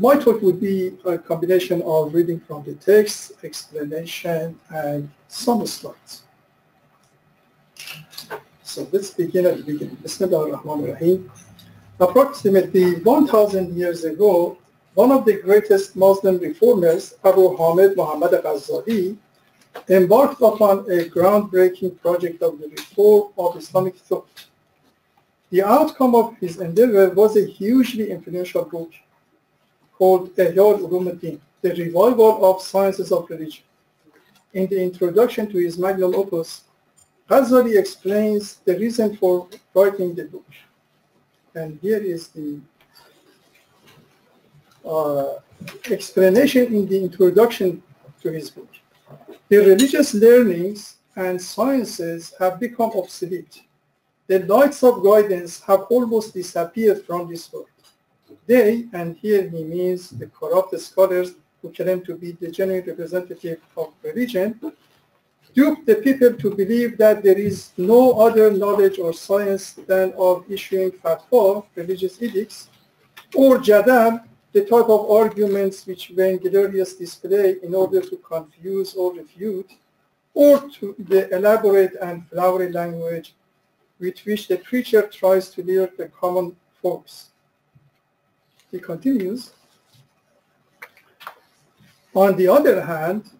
my talk would be a combination of reading from the text, explanation, and some slides. So let's begin at the beginning. Bismillah ar-Rahman ar-Rahim. Approximately 1,000 years ago, one of the greatest Muslim reformers, Abu Hamid Muhammad al-Ghazali, embarked upon a groundbreaking project of the reform of Islamic thought. The outcome of his endeavor was a hugely influential book called Ihya Ulum the revival of sciences of religion. In the introduction to his magnum opus, Ghazali explains the reason for writing the book. And here is the uh, explanation in the introduction to his book. The religious learnings and sciences have become obsolete. The lights of guidance have almost disappeared from this world. They, and here he means the corrupt scholars who claim to be the genuine representative of religion, dupe the people to believe that there is no other knowledge or science than of issuing fatwa, religious edicts, or jadal, the type of arguments which Vainglorious display in order to confuse or refute, or to the elaborate and flowery language with which the preacher tries to lure the common folks. He continues, on the other hand,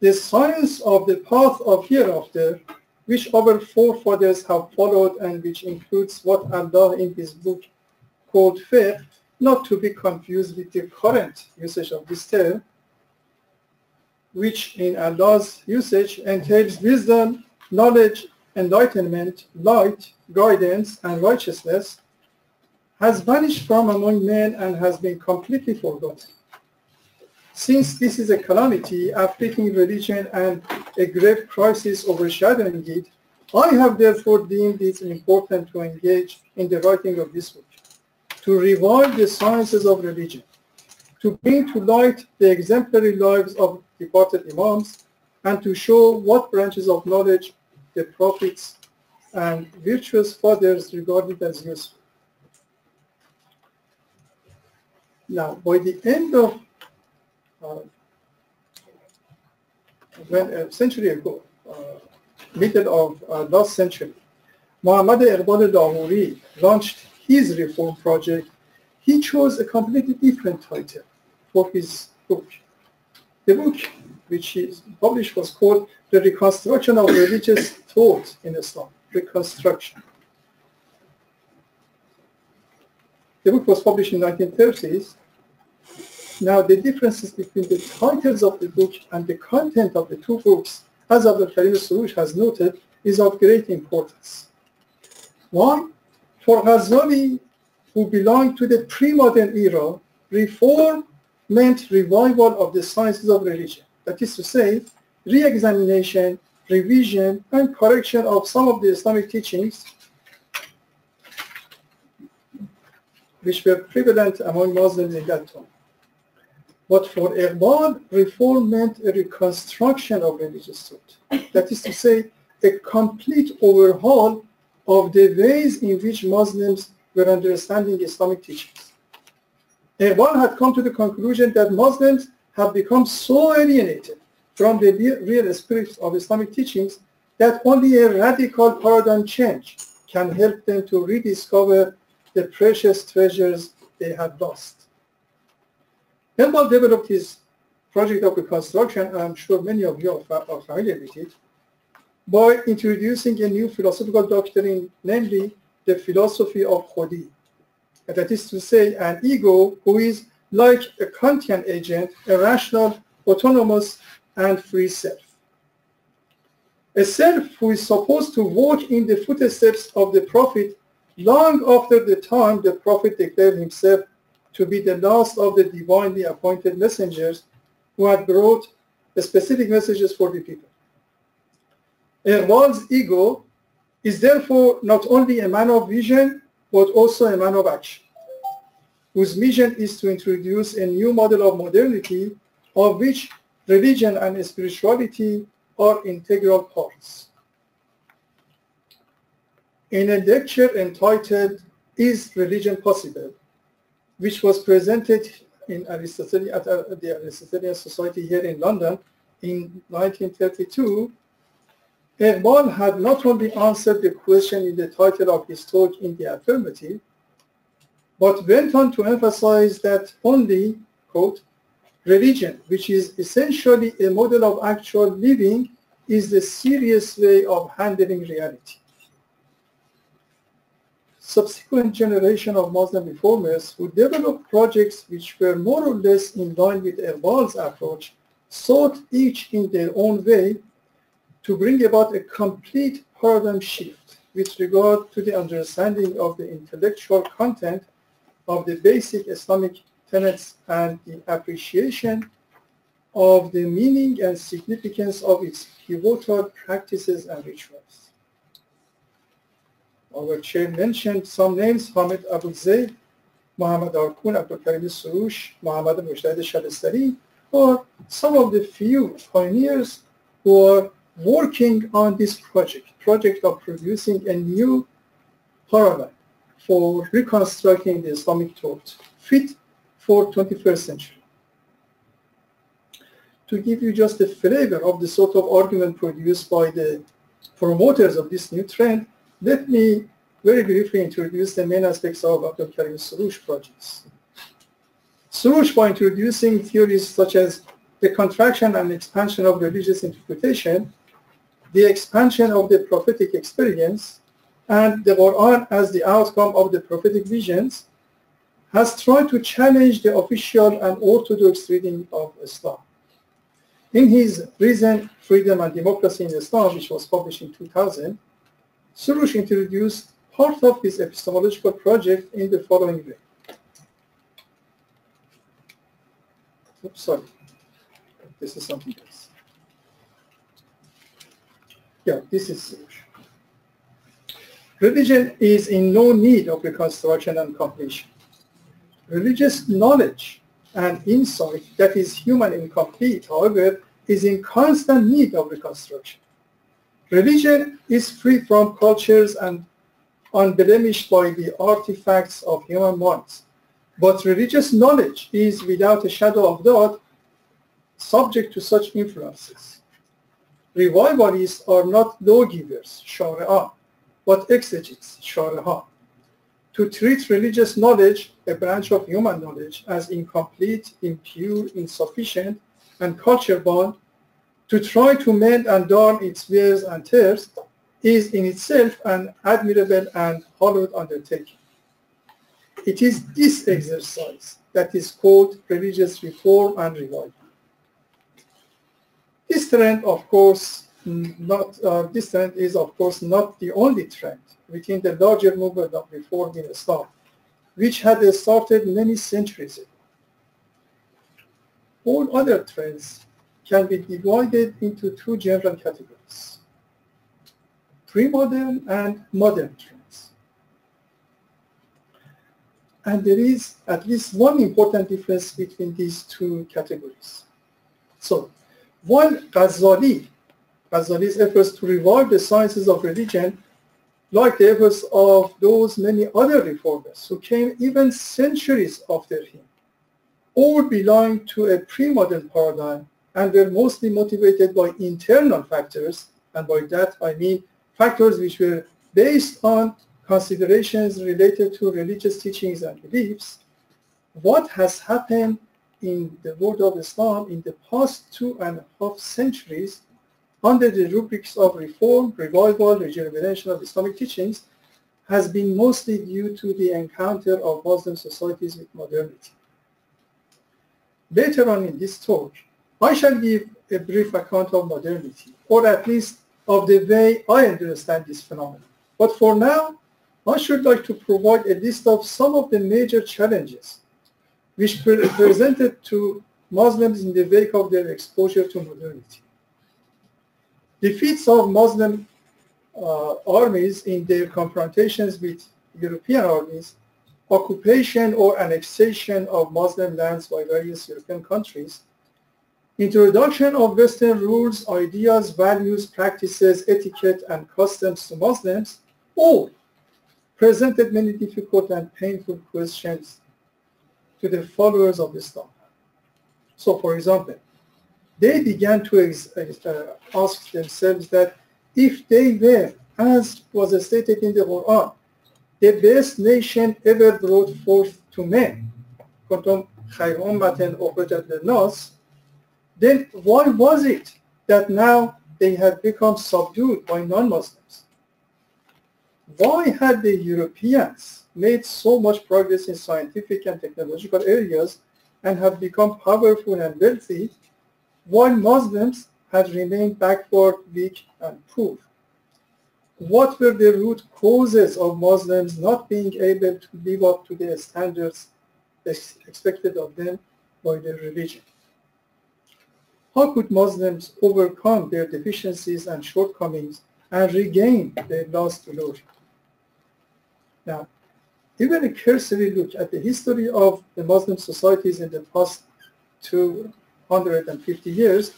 the science of the path of hereafter, which our forefathers have followed and which includes what Allah in his book called fiqh, not to be confused with the current usage of this term, which in Allah's usage entails wisdom, knowledge, enlightenment, light, guidance, and righteousness, has vanished from among men and has been completely forgotten. Since this is a calamity afflicting religion and a grave crisis overshadowing it, I have therefore deemed it important to engage in the writing of this book, to revive the sciences of religion, to bring to light the exemplary lives of departed imams, and to show what branches of knowledge the prophets and virtuous fathers regarded as useful. Now, by the end of uh, when a century ago, uh, middle of uh, last century, Muhammad Iqbal Lahori launched his reform project. He chose a completely different title for his book. The book, which he published, was called The Reconstruction of Religious Thought in Islam. Reconstruction. The book was published in 1930s now, the differences between the titles of the book and the content of the two books, as Abdul Karim Soroush has noted, is of great importance. One, for Ghazali, who belonged to the pre-modern era, reform meant revival of the sciences of religion. That is to say, re-examination, revision, and correction of some of the Islamic teachings which were prevalent among Muslims in that time. But for Iqbal, reform meant a reconstruction of religious thought. That is to say, a complete overhaul of the ways in which Muslims were understanding Islamic teachings. Iqbal had come to the conclusion that Muslims have become so alienated from the real spirit of Islamic teachings that only a radical paradigm change can help them to rediscover the precious treasures they had lost. Iqbal developed his project of reconstruction, I'm sure many of you are familiar with it, by introducing a new philosophical doctrine, namely the philosophy of Khodi. That is to say, an ego who is like a Kantian agent, a rational, autonomous, and free self. A self who is supposed to walk in the footsteps of the Prophet long after the time the Prophet declared himself to be the last of the divinely appointed messengers who had brought specific messages for the people. Iqbal's ego is therefore not only a man of vision, but also a man of action, whose mission is to introduce a new model of modernity of which religion and spirituality are integral parts. In a lecture entitled, Is Religion Possible? which was presented in Aristotelian, at uh, the Aristotelian Society here in London in 1932, Iqbal had not only answered the question in the title of his talk in the affirmative, but went on to emphasize that only, quote, religion, which is essentially a model of actual living, is the serious way of handling reality. Subsequent generation of Muslim reformers who developed projects which were more or less in line with Iqbal's approach sought each in their own way to bring about a complete paradigm shift with regard to the understanding of the intellectual content of the basic Islamic tenets and the appreciation of the meaning and significance of its pivotal practices and rituals. Our chair mentioned some names, Hamid Abu Zayd, Muhammad Arkoun, Abdul Karim Soroush, Muhammad Mojtahed Shabestari, or some of the few pioneers who are working on this project, project of producing a new paradigm for reconstructing the Islamic thought fit for 21st century. To give you just a flavor of the sort of argument produced by the promoters of this new trend, let me very briefly introduce the main aspects of Abdul Karim projects. Soroush, by introducing theories such as the contraction and expansion of religious interpretation, the expansion of the prophetic experience and the Quran as the outcome of the prophetic visions has tried to challenge the official and orthodox reading of Islam. In his recent Freedom and Democracy in Islam, which was published in 2000, Soroush introduced part of his epistemological project in the following way. Oops, sorry, this is something else. Yeah, this is Religion is in no need of reconstruction and completion. Religious knowledge and insight that is human incomplete, however, is in constant need of reconstruction. Religion is free from cultures and unblemished by the artifacts of human minds. But religious knowledge is, without a shadow of doubt, subject to such influences revivalists are not lawgivers, sharia, but exegetes, sharia. To treat religious knowledge, a branch of human knowledge, as incomplete, impure, insufficient, and culture-bound, to try to mend and darn its wears and tears, is in itself an admirable and hallowed undertaking. It is this exercise that is called religious reform and revival. This trend, of course, not uh, this trend is, of course, not the only trend within the larger movement of reform in Islam, which had started many centuries ago. All other trends can be divided into two general categories, pre-modern and modern trends. And there is at least one important difference between these two categories. So while Ghazali, Ghazali's efforts to revive the sciences of religion, like the efforts of those many other reformers who came even centuries after him, all belong to a pre-modern paradigm and were mostly motivated by internal factors, and by that I mean factors which were based on considerations related to religious teachings and beliefs, what has happened in the world of Islam in the past two and a half centuries under the rubrics of reform, revival, regeneration of Islamic teachings has been mostly due to the encounter of Muslim societies with modernity. Later on in this talk, I shall give a brief account of modernity, or at least of the way I understand this phenomenon. But for now, I should like to provide a list of some of the major challenges which presented to Muslims in the wake of their exposure to modernity. Defeats of Muslim uh, armies in their confrontations with European armies, occupation or annexation of Muslim lands by various European countries, introduction of Western rules, ideas, values, practices, etiquette, and customs to Muslims all presented many difficult and painful questions to the followers of Islam. So for example, they began to uh, ask themselves that if they were, as was stated in the Quran, the best nation ever brought forth to men, then why was it that now they had become subdued by non-Muslims? Why had the Europeans made so much progress in scientific and technological areas and have become powerful and wealthy, while Muslims had remained backward, weak, and poor? What were the root causes of Muslims not being able to live up to the standards expected of them by their religion? How could Muslims overcome their deficiencies and shortcomings and regain their lost glory? Now, even a cursory look at the history of the Muslim societies in the past 250 years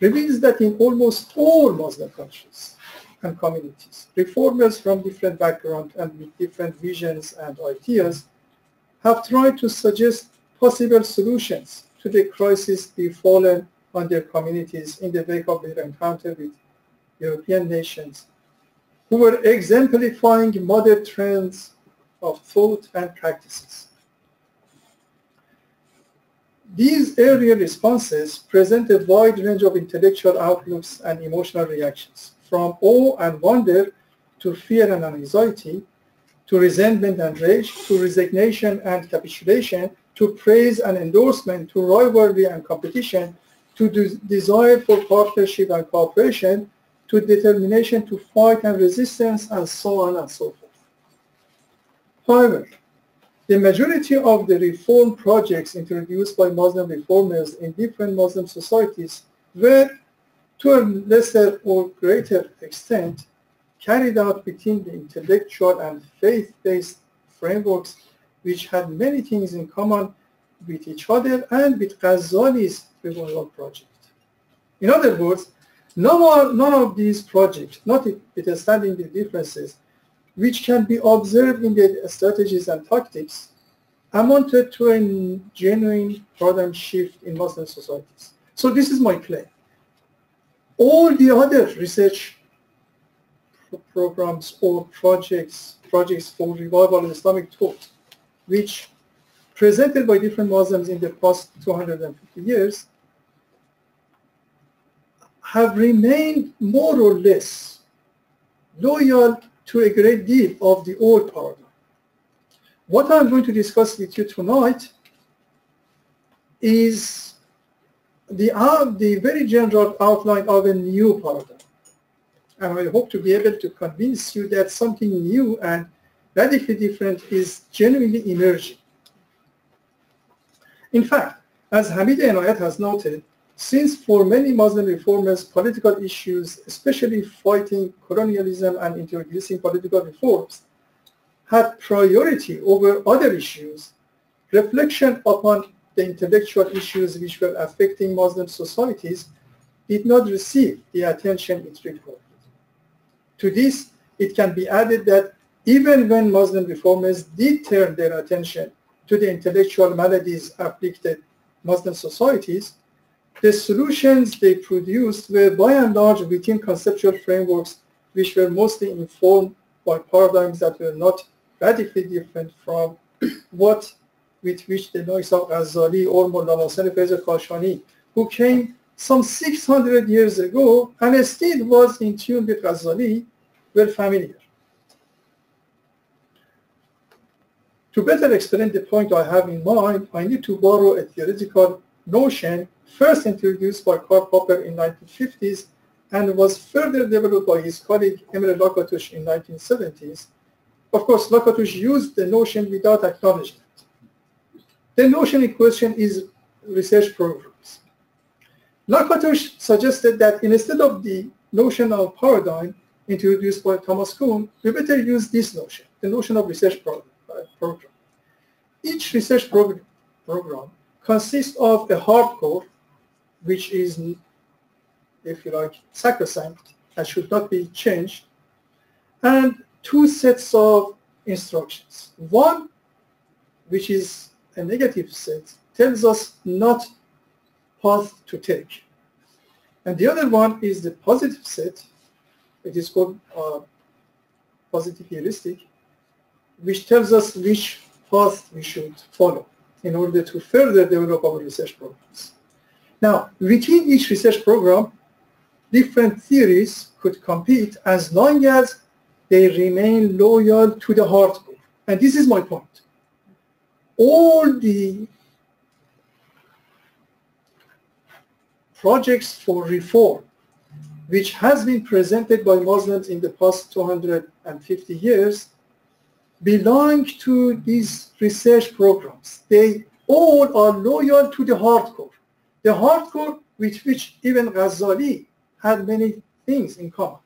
reveals that in almost all Muslim countries and communities, reformers from different backgrounds and with different visions and ideas have tried to suggest possible solutions to the crisis befallen on their communities in the wake of their encounter with European nations who were exemplifying modern trends of thought and practices. These earlier responses present a wide range of intellectual outlooks and emotional reactions, from awe and wonder to fear and anxiety, to resentment and rage, to resignation and capitulation, to praise and endorsement, to rivalry and competition, to desire for partnership and cooperation, to determination to fight and resistance, and so on and so forth. However, the majority of the reform projects introduced by Muslim reformers in different Muslim societies were, to a lesser or greater extent, carried out within the intellectual and faith-based frameworks which had many things in common with each other and with Ghazali's revival project. In other words, none, none of these projects, notwithstanding the differences, which can be observed in the strategies and tactics, amounted to a genuine paradigm shift in Muslim societies. So this is my claim. All the other research programs or projects, projects for revival of Islamic thought, which presented by different Muslims in the past 250 years, have remained more or less loyal to a great deal of the old paradigm. What I'm going to discuss with you tonight is the, uh, the very general outline of a new paradigm. And I hope to be able to convince you that something new and radically different is genuinely emerging. In fact, as Hamid Enayat has noted, since for many Muslim reformers, political issues, especially fighting colonialism and introducing political reforms, had priority over other issues, reflection upon the intellectual issues which were affecting Muslim societies did not receive the attention it required. To this, it can be added that even when Muslim reformers did turn their attention to the intellectual maladies afflicted Muslim societies, the solutions they produced were by and large within conceptual frameworks which were mostly informed by paradigms that were not radically different from what with which the likes of Ghazali or Mullah Mohsen Faiz Kashani, who came some 600 years ago and still was in tune with Ghazali, were familiar. To better explain the point I have in mind, I need to borrow a theoretical notion first introduced by Karl Popper in 1950s and was further developed by his colleague Imre Lakatos in 1970s. Of course, Lakatos used the notion without acknowledgement. The notion in question is research programs. Lakatos suggested that instead of the notion of paradigm introduced by Thomas Kuhn, we better use this notion, the notion of research uh, program. Each research program, program consists of a hardcore which is, if you like, sacrosanct and should not be changed, and two sets of instructions. One, which is a negative set tells us not path to take. And the other one is the positive set. It is called uh, positive heuristic, which tells us which path we should follow in order to further develop our research programs. Now, within each research program, different theories could compete as long as they remain loyal to the hardcore. And this is my point. All the projects for reform, which has been presented by Muslims in the past 250 years, belong to these research programs. They all are loyal to the hardcore. The hardcore with which even Ghazali had many things in common.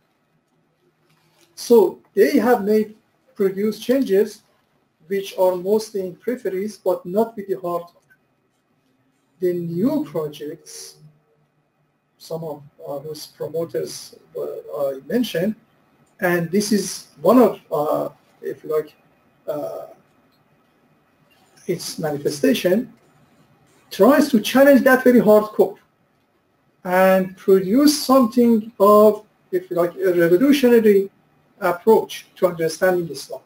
So they have made produced changes which are mostly in peripheries but not with the hardcore. The new projects, some of uh, those promoters uh, I mentioned, and this is one of, uh, if you like, uh, its manifestation, tries to challenge that very hardcore and produce something of, if you like, a revolutionary approach to understanding Islam.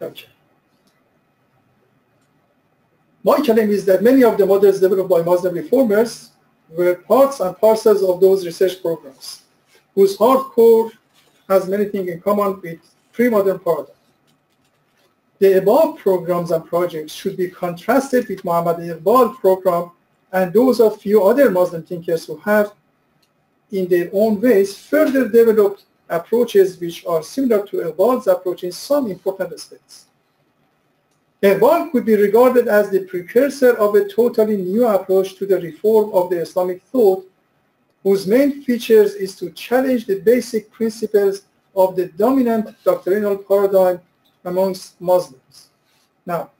Okay. My claim is that many of the models developed by Muslim reformers were parts and parcels of those research programs, whose hardcore has many things in common with pre-modern paradigm. The above programs and projects should be contrasted with Muhammad Iqbal program and those of few other Muslim thinkers who have, in their own ways, further developed approaches which are similar to Iqbal's approach in some important aspects. Iqbal could be regarded as the precursor of a totally new approach to the reform of the Islamic thought, whose main features is to challenge the basic principles of the dominant doctrinal paradigm amongst Muslims. Now,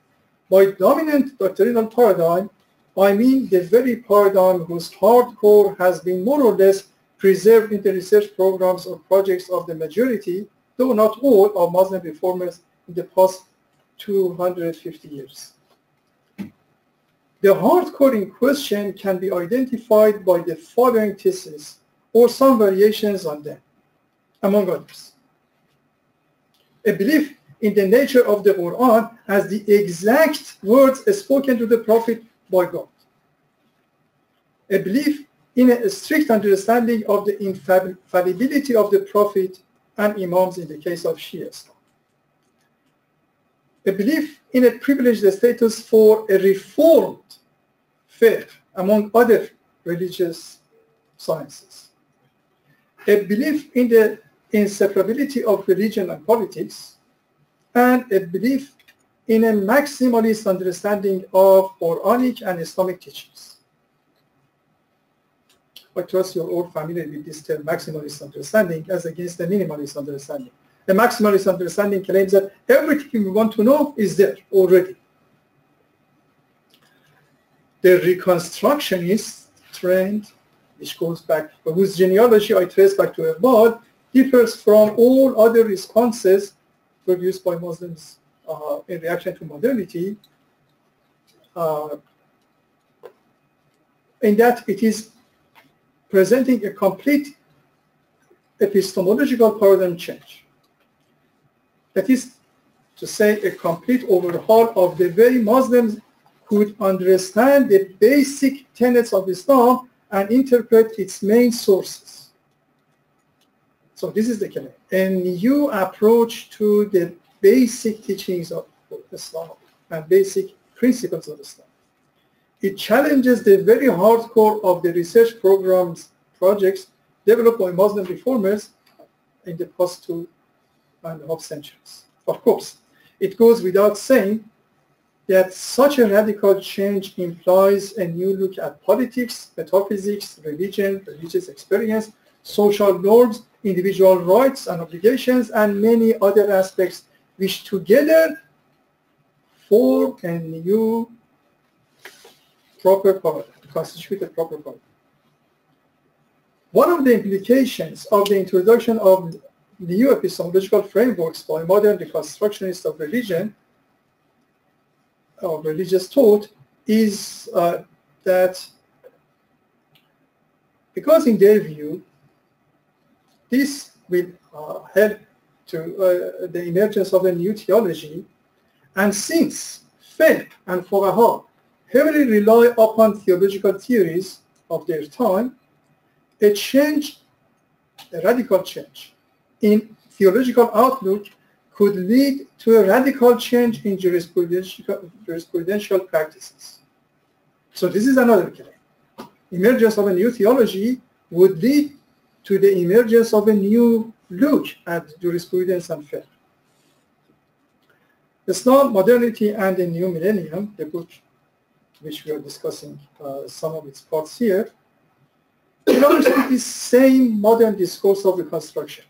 by dominant doctrinal paradigm, I mean the very paradigm whose hardcore has been more or less preserved in the research programs or projects of the majority, though not all, of Muslim reformers in the past 250 years. The hardcore in question can be identified by the following theses or some variations on them, among others. A belief in the nature of the Quran as the exact words spoken to the Prophet by God. A belief in a strict understanding of the infallibility of the Prophet and Imams in the case of Shia Islam. A belief in a privileged status for a reformed faith among other religious sciences. A belief in the inseparability of religion and politics, and a belief in a maximalist understanding of Quranic and Islamic teachings. I trust you're all familiar with this term maximalist understanding as against the minimalist understanding. The maximalist understanding claims that everything we want to know is there already. The reconstructionist trend, which goes back, whose genealogy I trace back to Iqbal, differs from all other responses produced by Muslims uh, in reaction to modernity uh, in that it is presenting a complete epistemological paradigm change. That is to say a complete overhaul of the way Muslims could understand the basic tenets of Islam and interpret its main sources. So this is the claim. A new approach to the basic teachings of Islam and basic principles of Islam. It challenges the very hardcore of the research programs, projects developed by Muslim reformers in the past two and half centuries. Of course, it goes without saying that such a radical change implies a new look at politics, metaphysics, religion, religious experience, social norms, individual rights and obligations, and many other aspects which together form a new proper paradigm, constitute a proper paradigm. One of the implications of the introduction of new epistemological frameworks by modern reconstructionists of religion, of religious thought, is uh, that because in their view, this will uh, help to uh, the emergence of a new theology, and since Fiqh and Fuqaha heavily rely upon theological theories of their time, a change, a radical change in theological outlook could lead to a radical change in jurisprudential, jurisprudential practices. So this is another claim. Emergence of a new theology would lead to the emergence of a new look at jurisprudence and fiqh. Islam, Modernity, and the New Millennium, the book which we are discussing uh, some of its parts here, belongs to this same modern discourse of reconstruction.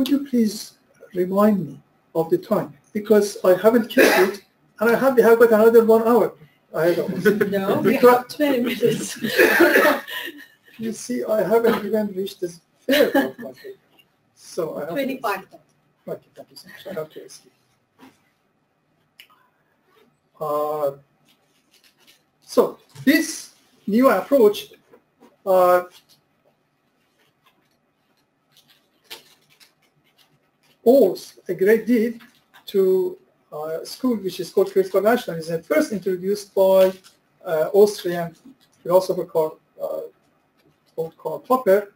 Could you please remind me of the time? Because I haven't kept it, and I have, have got another one hour ahead of us. No, we have 20 minutes. you see, I haven't even reached this fair of my paper. So I have 25. Okay, thank you so much. I have to escape. Uh, so this new approach uh, owes a great deal to a school which is called critical rationalism, first introduced by uh, Austrian philosopher called, uh, called Popper.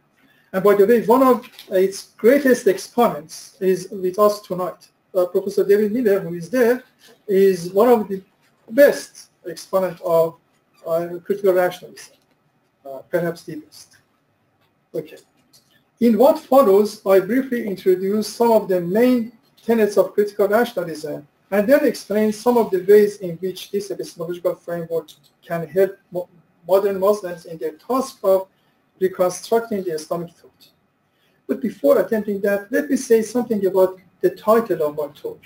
And by the way, one of its greatest exponents is with us tonight. Uh, Professor David Miller, who is there, is one of the best exponent of uh, critical rationalism, uh, perhaps the best. Okay. In what follows, I briefly introduce some of the main tenets of critical rationalism and then explain some of the ways in which this epistemological framework can help mo modern Muslims in their task of reconstructing the Islamic thought. But before attempting that, let me say something about the title of my talk,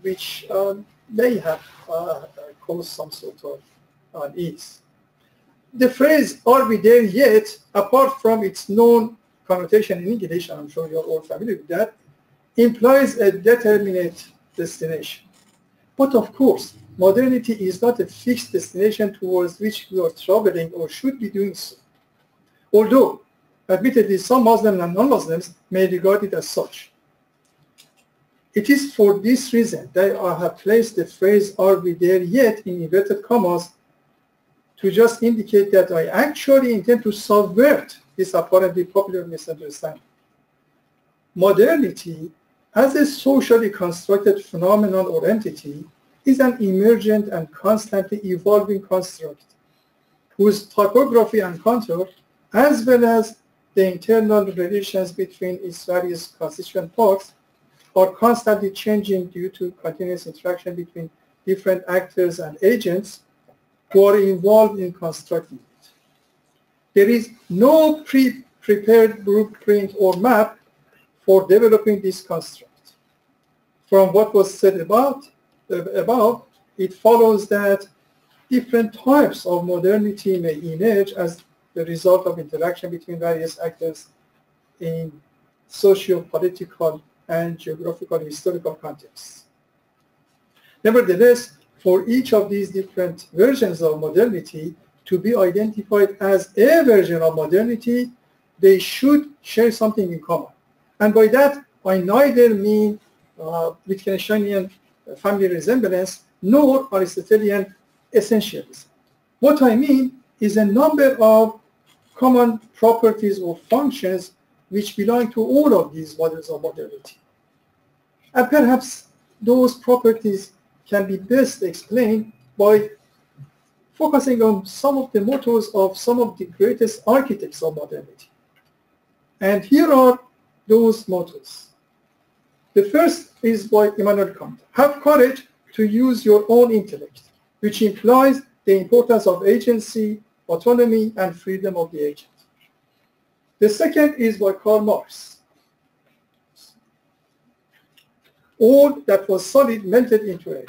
which um, may have uh, caused some sort of unease. The phrase, are we there yet, apart from its known connotation in English, I'm sure you're all familiar with that, implies a determinate destination. But of course, modernity is not a fixed destination towards which we are traveling or should be doing so. Although, admittedly, some Muslims and non-Muslims may regard it as such. It is for this reason that I have placed the phrase, are we there yet, in inverted commas, to just indicate that I actually intend to subvert this apparently popular misunderstanding. Modernity, as a socially constructed phenomenon or entity, is an emergent and constantly evolving construct whose topography and contour, as well as the internal relations between its various constituent parts, are constantly changing due to continuous interaction between different actors and agents who are involved in constructing it. There is no pre-prepared blueprint or map for developing this construct. From what was said about, above, it follows that different types of modernity may emerge as the result of interaction between various actors in socio-political and geographical historical contexts. Nevertheless, for each of these different versions of modernity to be identified as a version of modernity, they should share something in common. And by that, I neither mean uh, Wittgensteinian family resemblance nor Aristotelian essentialism. What I mean is a number of common properties or functions which belong to all of these models of modernity. And perhaps those properties can be best explained by focusing on some of the mottos of some of the greatest architects of modernity. And here are those mottos. The first is by Immanuel Kant. Have courage to use your own intellect, which implies the importance of agency, autonomy, and freedom of the agent. The second is by Karl Marx. All that was solid melted into air.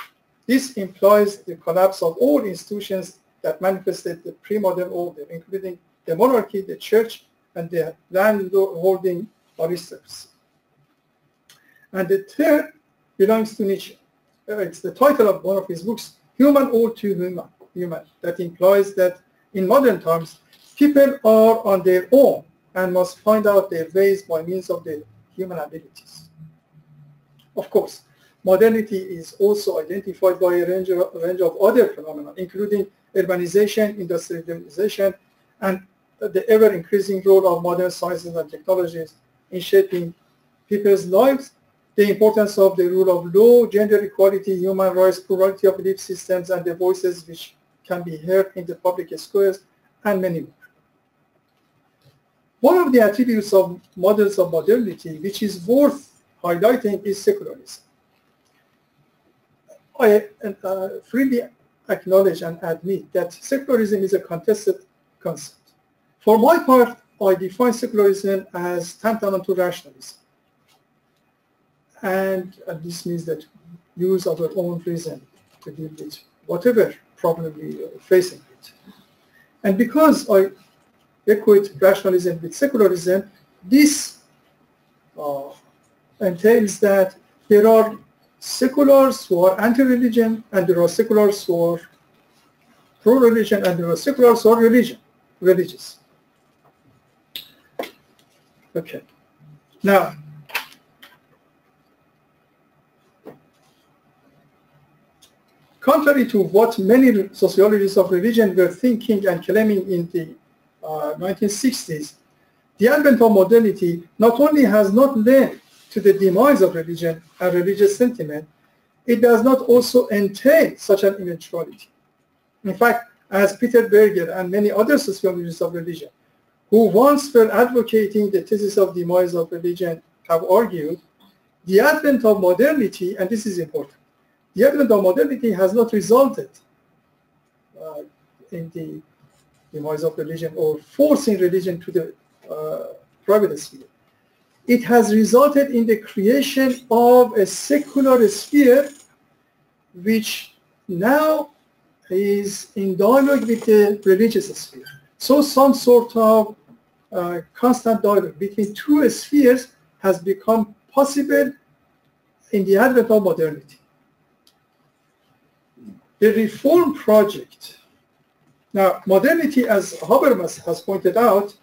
This implies the collapse of all institutions that manifested the pre-modern order, including the monarchy, the church, and the landholding aristocracy. And the third belongs to Nietzsche. Uh, it's the title of one of his books, Human All Too Human, human. That implies that in modern times, people are on their own and must find out their ways by means of their human abilities. Of course, modernity is also identified by a range of, range of other phenomena, including urbanization, industrialization, and the ever-increasing role of modern sciences and technologies in shaping people's lives, the importance of the rule of law, gender equality, human rights, plurality of belief systems, and the voices which can be heard in the public squares, and many more. One of the attributes of models of modernity, which is worth highlighting, is secularism. I uh, freely acknowledge and admit that secularism is a contested concept. For my part, I define secularism as tantamount to rationalism. And, and this means that use our own reason to deal with whatever problem we are facing it. And because I equate rationalism with secularism, this uh, entails that there are seculars who are anti-religion and there are seculars who are pro-religion and there are seculars who are religion, religious. Okay. Now, contrary to what many sociologists of religion were thinking and claiming in the uh, 1960s, the advent of modernity not only has not led to the demise of religion and religious sentiment, it does not also entail such an eventuality. In fact, as Peter Berger and many other sociologists of religion, who once were advocating the thesis of demise of religion, have argued, the advent of modernity, and this is important, the advent of modernity has not resulted uh, in the demise of religion or forcing religion to the uh, private sphere it has resulted in the creation of a secular sphere which now is in dialogue with the religious sphere. So some sort of uh, constant dialogue between two spheres has become possible in the advent of modernity. The reform project. Now, modernity, as Habermas has pointed out,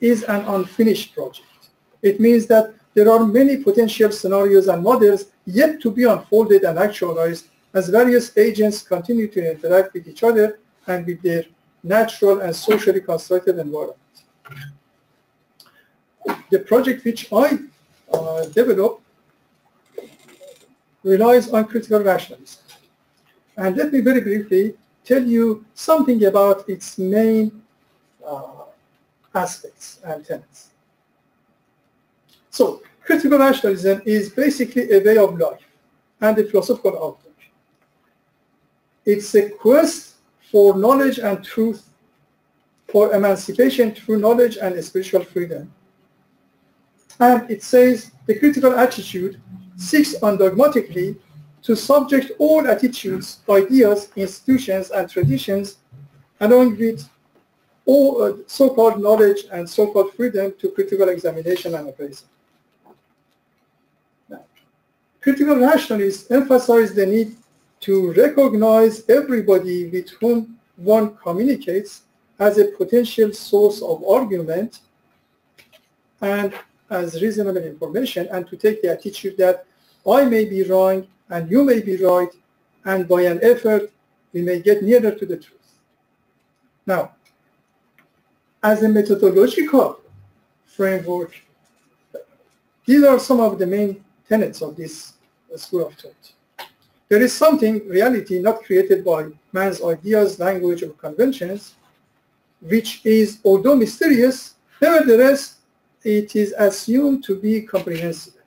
is an unfinished project. It means that there are many potential scenarios and models yet to be unfolded and actualized as various agents continue to interact with each other and with their natural and socially constructed environment. The project which I uh, developed relies on critical rationalism. And let me very briefly tell you something about its main uh, aspects and tenets. So critical rationalism is basically a way of life and a philosophical outlook. It's a quest for knowledge and truth, for emancipation through knowledge and spiritual freedom. And it says the critical attitude seeks undogmatically to subject all attitudes, ideas, institutions, and traditions, along with all uh, so-called knowledge and so-called freedom to critical examination and appraisal. Critical rationalists emphasize the need to recognize everybody with whom one communicates as a potential source of argument and as reasonable information and to take the attitude that I may be wrong and you may be right and by an effort we may get nearer to the truth. Now, as a methodological framework, these are some of the main tenets of this school of thought. There is something, reality, not created by man's ideas, language, or conventions, which is, although mysterious, nevertheless, it is assumed to be comprehensible.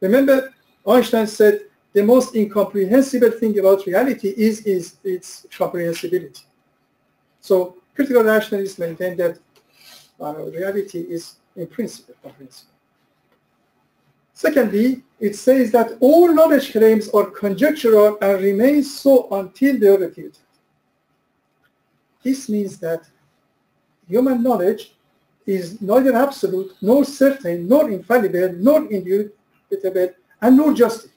Remember, Einstein said the most incomprehensible thing about reality is, is its comprehensibility. So critical rationalists maintain that uh, reality is in principle comprehensible. Secondly, it says that all knowledge claims are conjectural and remain so until they are refuted. This means that human knowledge is neither absolute, nor certain, nor infallible, nor indubitable, and nor justified.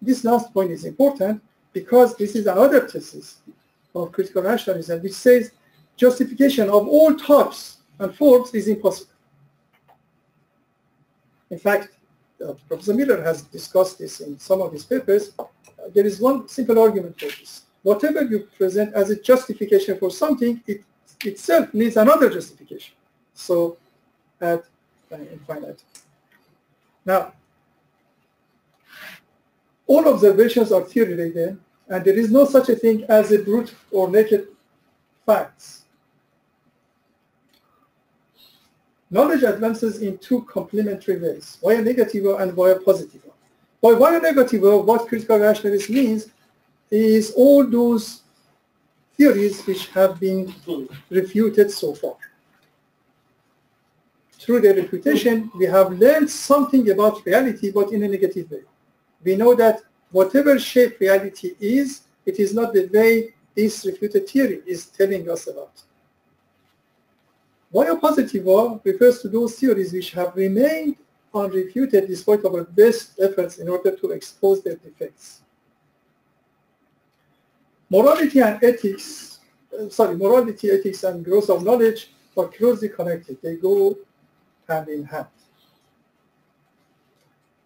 This last point is important because this is another thesis of critical rationalism which says justification of all types and forms is impossible. In fact, Professor Miller has discussed this in some of his papers. Uh, there is one simple argument for this. Whatever you present as a justification for something, it itself needs another justification. So at infinite. Now, all observations are theory laden, and there is no such a thing as a brute or naked facts. Knowledge advances in two complementary ways, via negativo and via positivo. By via negativo, what critical rationalism means is all those theories which have been refuted so far. Through their refutation, we have learned something about reality, but in a negative way. We know that whatever shape reality is, it is not the way this refuted theory is telling us about. Via positivo refers to those theories which have remained unrefuted despite our best efforts in order to expose their defects. Morality and ethics, uh, sorry, morality, ethics, and growth of knowledge are closely connected. They go hand in hand.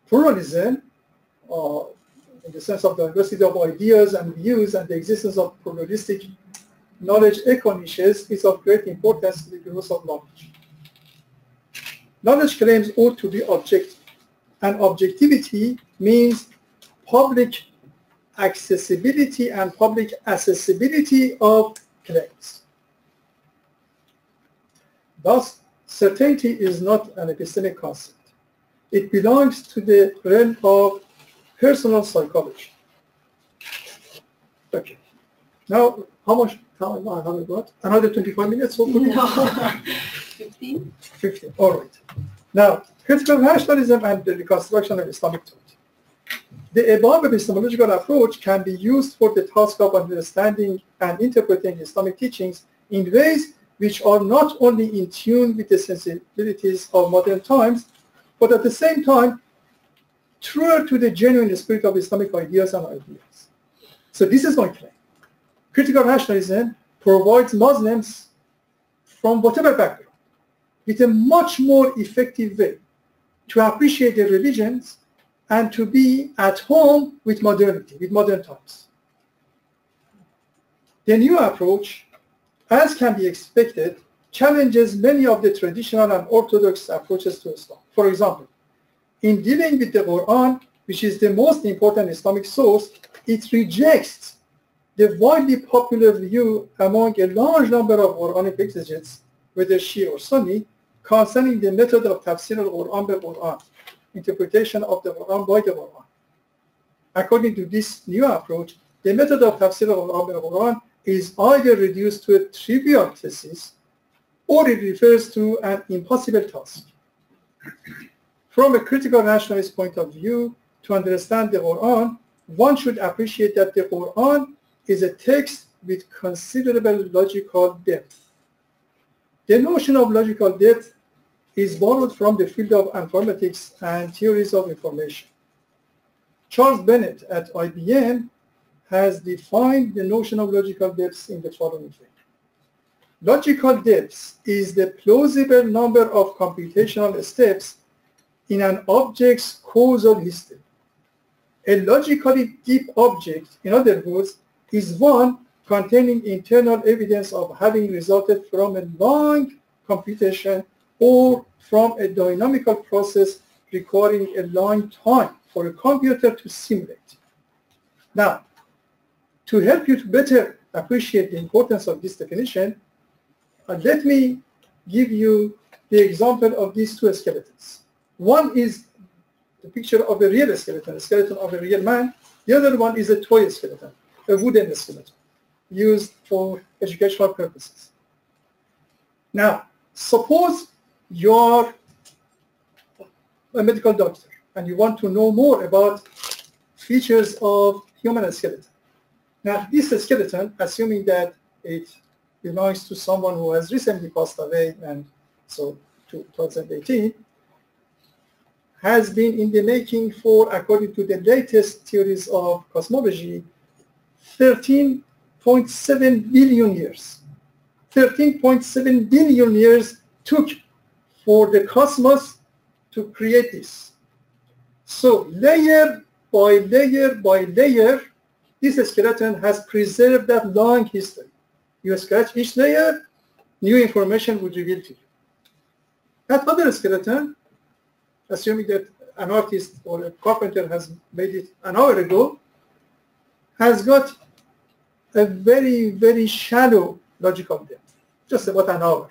Pluralism, uh, in the sense of diversity of ideas and views and the existence of pluralistic knowledge eco-niches is of great importance to the growth of knowledge. Knowledge claims ought to be objective, and objectivity means public accessibility and public accessibility of claims. Thus, certainty is not an epistemic concept. It belongs to the realm of personal psychology. Okay. Now, how much time I have got? Another 25 minutes? No. 15? 15, all right. Now, critical rationalism and the reconstruction of Islamic thought. The above epistemological approach can be used for the task of understanding and interpreting Islamic teachings in ways which are not only in tune with the sensibilities of modern times, but at the same time truer to the genuine spirit of Islamic ideas and ideals. So this is my claim. Critical rationalism provides Muslims from whatever background with a much more effective way to appreciate their religions and to be at home with modernity, with modern times. The new approach, as can be expected, challenges many of the traditional and orthodox approaches to Islam. For example, in dealing with the Quran, which is the most important Islamic source, it rejects the widely popular view among a large number of Quranic exegetes, whether Shia or Sunni, concerning the method of tafsir al-Quran by Quran, interpretation of the Quran by the Quran. According to this new approach, the method of tafsir al-Quran by Quran is either reduced to a trivial thesis or it refers to an impossible task. From a critical rationalist point of view, to understand the Quran, one should appreciate that the Quran is a text with considerable logical depth. The notion of logical depth is borrowed from the field of informatics and theories of information. Charles Bennett at IBM has defined the notion of logical depth in the following way. Logical depth is the plausible number of computational steps in an object's causal history. A logically deep object, in other words, is one containing internal evidence of having resulted from a long computation or from a dynamical process requiring a long time for a computer to simulate. Now, to help you to better appreciate the importance of this definition, uh, let me give you the example of these two skeletons. One is the picture of a real skeleton, a skeleton of a real man. The other one is a toy skeleton, a wooden skeleton, used for educational purposes. Now, suppose you're a medical doctor and you want to know more about features of human skeleton. Now, this skeleton, assuming that it belongs to someone who has recently passed away and so 2018, has been in the making for, according to the latest theories of cosmology, 13.7 billion years. 13.7 billion years took for the cosmos to create this. So layer by layer by layer, this skeleton has preserved that long history. You scratch each layer, new information would reveal to you. That other skeleton, assuming that an artist or a carpenter has made it an hour ago, has got a very, very shallow logical depth, just about an hour.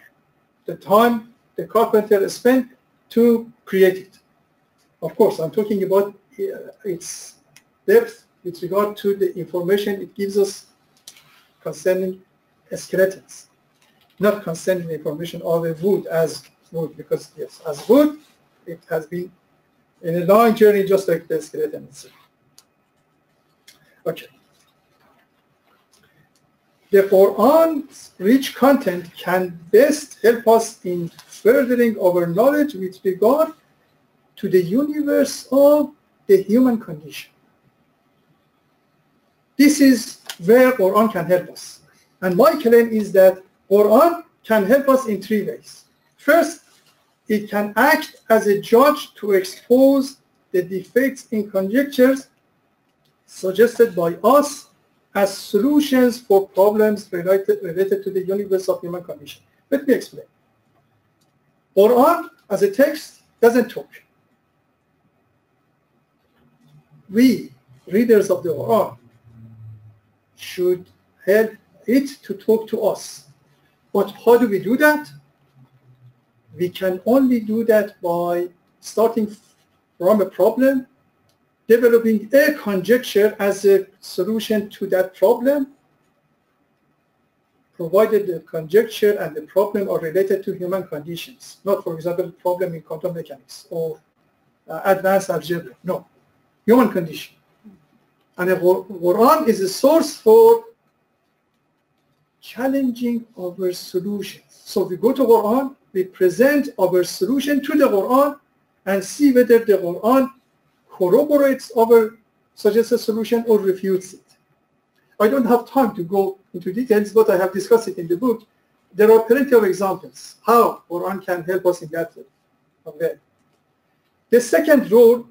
The time the carpenter spent to create it. Of course, I'm talking about uh, its depth with regard to the information it gives us concerning skeletons, not concerning information of a wood as wood, because yes, as wood, it has been in a long journey just like the skeleton itself. Okay. The Quran's rich content can best help us in furthering our knowledge with regard to the universe of the human condition. This is where Quran can help us. And my claim is that Quran can help us in three ways. First, it can act as a judge to expose the defects in conjectures suggested by us as solutions for problems related, related to the universe of human condition. Let me explain. Quran, as a text, doesn't talk. We, readers of the Quran, should help it to talk to us. But how do we do that? We can only do that by starting from a problem, developing a conjecture as a solution to that problem, provided the conjecture and the problem are related to human conditions, not, for example, problem in quantum mechanics or uh, advanced algebra. No, human condition. And the Quran is a source for challenging our solutions. So we go to Quran, we present our solution to the Quran and see whether the Quran corroborates our suggested solution or refutes it. I don't have time to go into details, but I have discussed it in the book. There are plenty of examples how Quran can help us in that way. The second role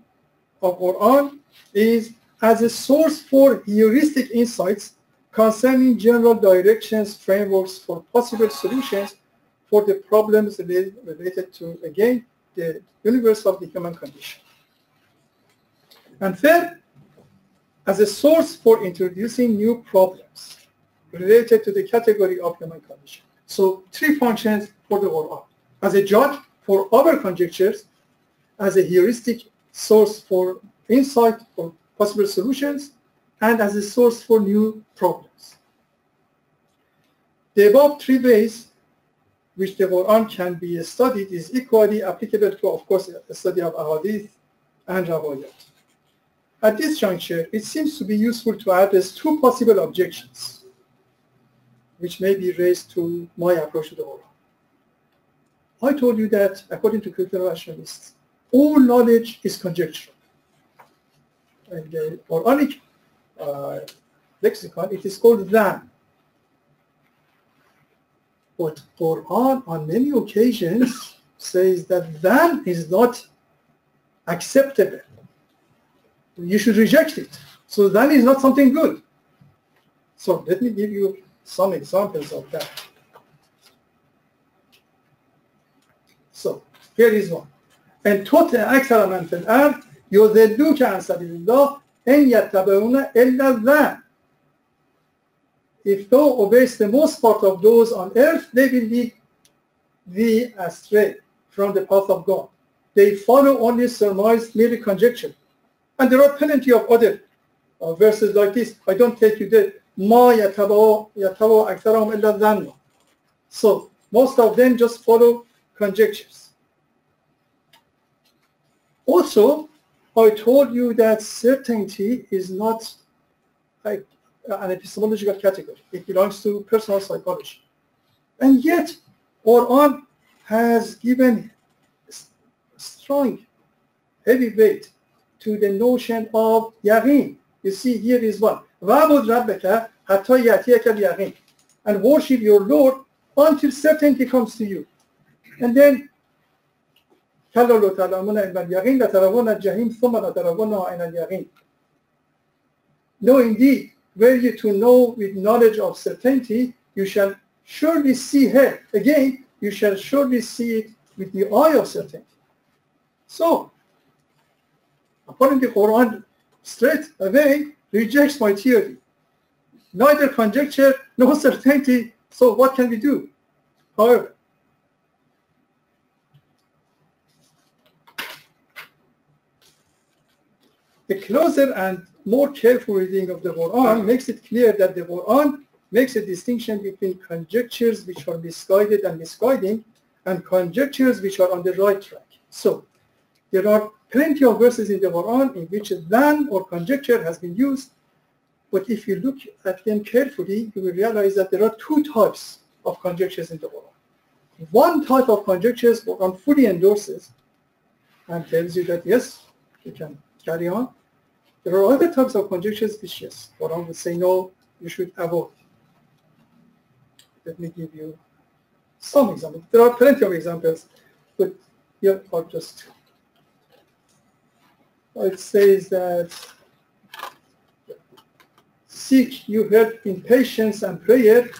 of Quran is as a source for heuristic insights concerning general directions, frameworks for possible solutions for the problems related to, again, the universe of the human condition. And third, as a source for introducing new problems related to the category of human condition. So three functions for the Quran. As a judge for our conjectures, as a heuristic source for insight for possible solutions, and as a source for new problems. The above three ways which the Quran can be studied is equally applicable to, of course, the study of ahadith and rawayat. At this juncture, it seems to be useful to address two possible objections which may be raised to my approach to the Quran. I told you that, according to critical rationalists, all knowledge is conjectural. In the Quranic uh, lexicon, it is called dhan. But Quran, on many occasions, says that dhan is not acceptable You should reject it. So dhan is not something good. So let me give you some examples of that. So here is one. And تطع أكثر من في الأرض يضلوك عن سبيل الله إن يتبعون إلا الظن if thou obeys the most part of those on earth, they will lead thee astray from the path of God. They follow only surmise, merely conjecture. And there are plenty of other uh, verses like this. I don't take you there. Ma. So most of them just follow conjectures. Also, I told you that certainty is not like uh, an epistemological category. It belongs to personal psychology. And yet, Quran has given strong, heavy weight to the notion of yaqeen. You see, here is one. وَعْبُدْ رَبَّكَ حَتَّى يَأْتِيَكَ الْيَقِينَ And worship your Lord until certainty comes to you. And then كلا لو تعلمون علم اليقين لترون الجحيم ثم لترونها عين اليقين. No, indeed, were you to know with knowledge of certainty, you shall surely see her. Again, you shall surely see it with the eye of certainty. So, according to the Quran, straight away rejects my theory. Neither conjecture nor certainty. So what can we do? However, the closer and more careful reading of the Quran makes it clear that the Quran makes a distinction between conjectures which are misguided and misguiding and conjectures which are on the right track. So there are plenty of verses in the Quran in which a plan or conjecture has been used, but if you look at them carefully, you will realize that there are two types of conjectures in the Quran. One type of conjectures Quran fully endorses and tells you that yes, you can carry on. There are other types of conjectures which yes, Quran would say no, you should avoid. Let me give you some examples. There are plenty of examples, but here are just two. It says that seek you help in patience and prayer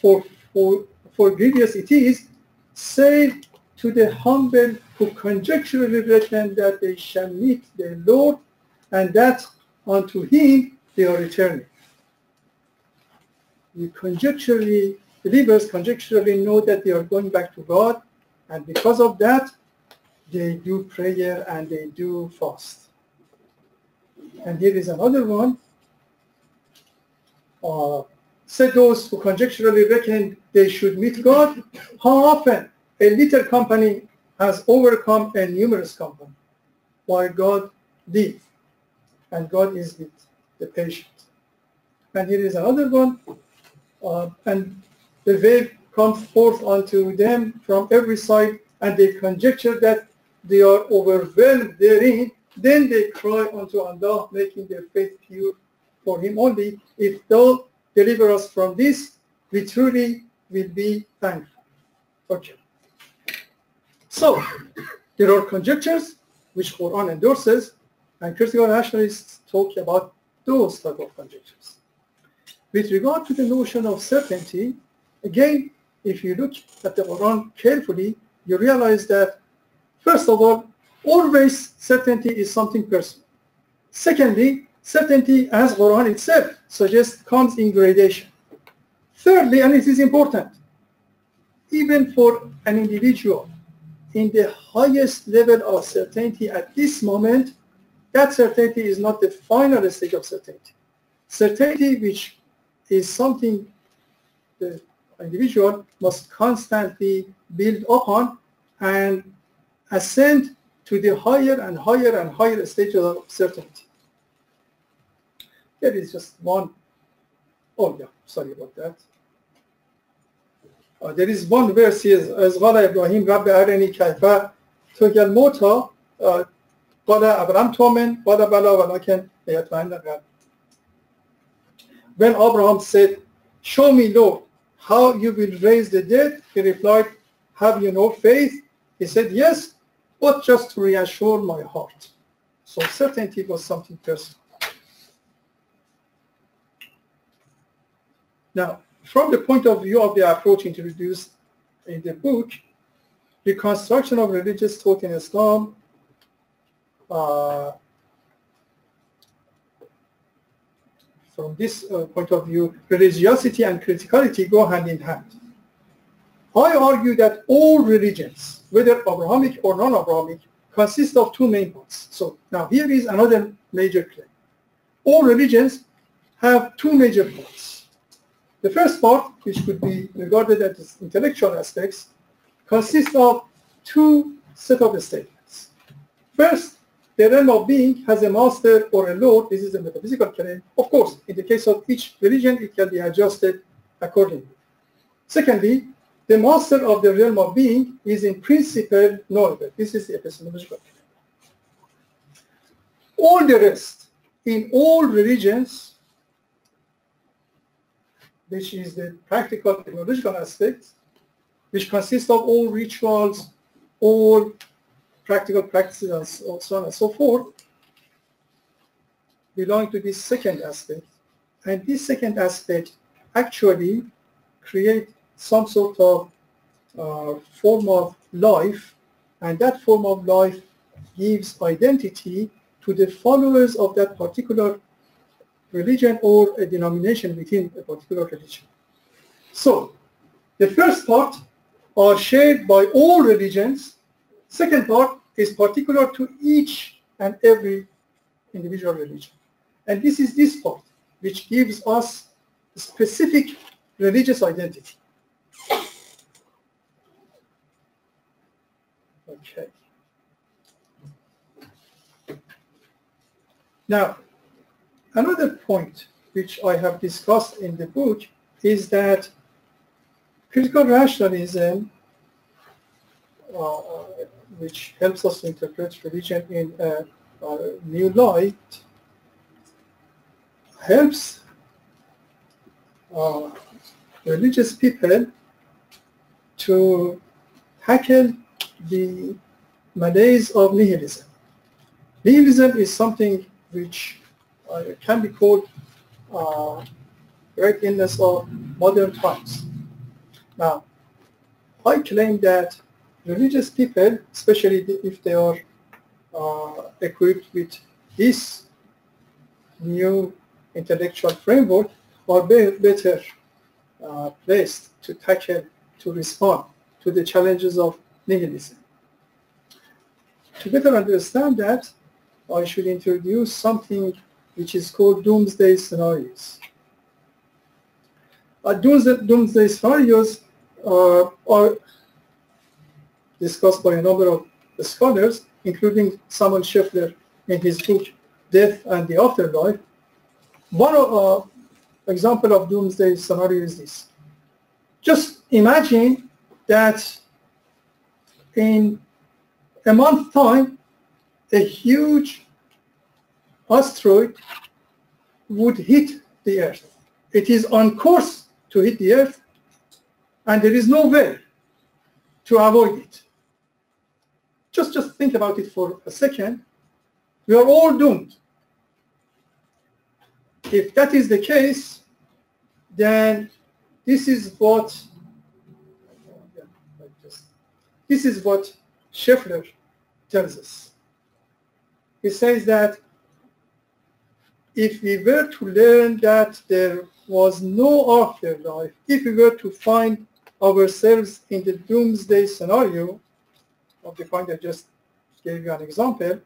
for, for, for it is, say to the humble who conjecturally reckon that they shall meet their Lord and that unto him they are returning. You conjecturally, believers conjecturally know that they are going back to God, and because of that, they do prayer and they do fast. And here is another one. Uh, said those who conjecturally reckon they should meet God, how often a little company has overcome a numerous company, while God did and God is with the patient. And here is another one. Uh, and the wave comes forth unto them from every side, and they conjecture that they are overwhelmed therein. Then they cry unto Allah, making their faith pure for Him only. If thou deliver us from this, we truly will be thankful. Okay. So, there are conjectures which Quran endorses, and critical rationalists talk about those type of conjectures. With regard to the notion of certainty, again, if you look at the Quran carefully, you realize that, first of all, always certainty is something personal. Secondly, certainty as Quran itself suggests comes in gradation. Thirdly, and it is important, even for an individual in the highest level of certainty at this moment, that certainty is not the final stage of certainty. Certainty which is something the individual must constantly build upon and ascend to the higher and higher and higher stages of certainty. There is just one. Oh yeah, sorry about that. Uh, there is one verse here, as قال إبراهيم رب أرني كيف تحيي الموتى قال أبرام تؤمن قال بلى ولكن ليطمئن قلبي When Abraham said, Show me, Lord, how you will raise the dead, he replied, Have you no faith? He said, Yes, but just to reassure my heart. So certainty was something personal. Now, from the point of view of the approach introduced in the book, reconstruction of religious thought in Islam uh, from this uh, point of view, religiosity and criticality go hand in hand. I argue that all religions, whether Abrahamic or non-Abrahamic, consist of two main parts. So now here is another major claim. All religions have two major parts. The first part, which could be regarded as intellectual aspects, consists of two set of statements. First, the realm of being has a master or a lord. This is a metaphysical claim. Of course, in the case of each religion, it can be adjusted accordingly. Secondly, the master of the realm of being is in principle knowable. This is the epistemological all the rest, in all religions, which is the practical technological aspect, which consists of all rituals, all practical practices, and so on and so forth, belong to this second aspect. And this second aspect actually create some sort of uh, form of life, and that form of life gives identity to the followers of that particular religion or a denomination within a particular religion. So, the first part are shared by all religions. Second part is particular to each and every individual religion. And this is this part, which gives us specific religious identity. Okay. Now, another point which I have discussed in the book is that critical rationalism, uh, which helps us interpret religion in a, a new light, helps uh, religious people to tackle the malaise of nihilism. Nihilism is something which uh, can be called uh, great illness of modern times. Now, I claim that religious people, especially if they are uh, equipped with this new intellectual framework, are be better uh, placed to tackle, to respond to the challenges of nihilism. To better understand that, I should introduce something which is called doomsday scenarios. Uh, doomsday, doomsday scenarios uh, are discussed by a number of scholars, including Samuel Scheffler in his book Death and the Afterlife. One uh, example of doomsday scenario is this. Just imagine that in a month time, a huge asteroid would hit the Earth. It is on course to hit the Earth, and there is no way to avoid it. Just, just think about it for a second. We are all doomed. If that is the case, then this is what this is what Scheffler tells us. He says that if we were to learn that there was no afterlife, if we were to find ourselves in the doomsday scenario, of the kind I just gave you an example,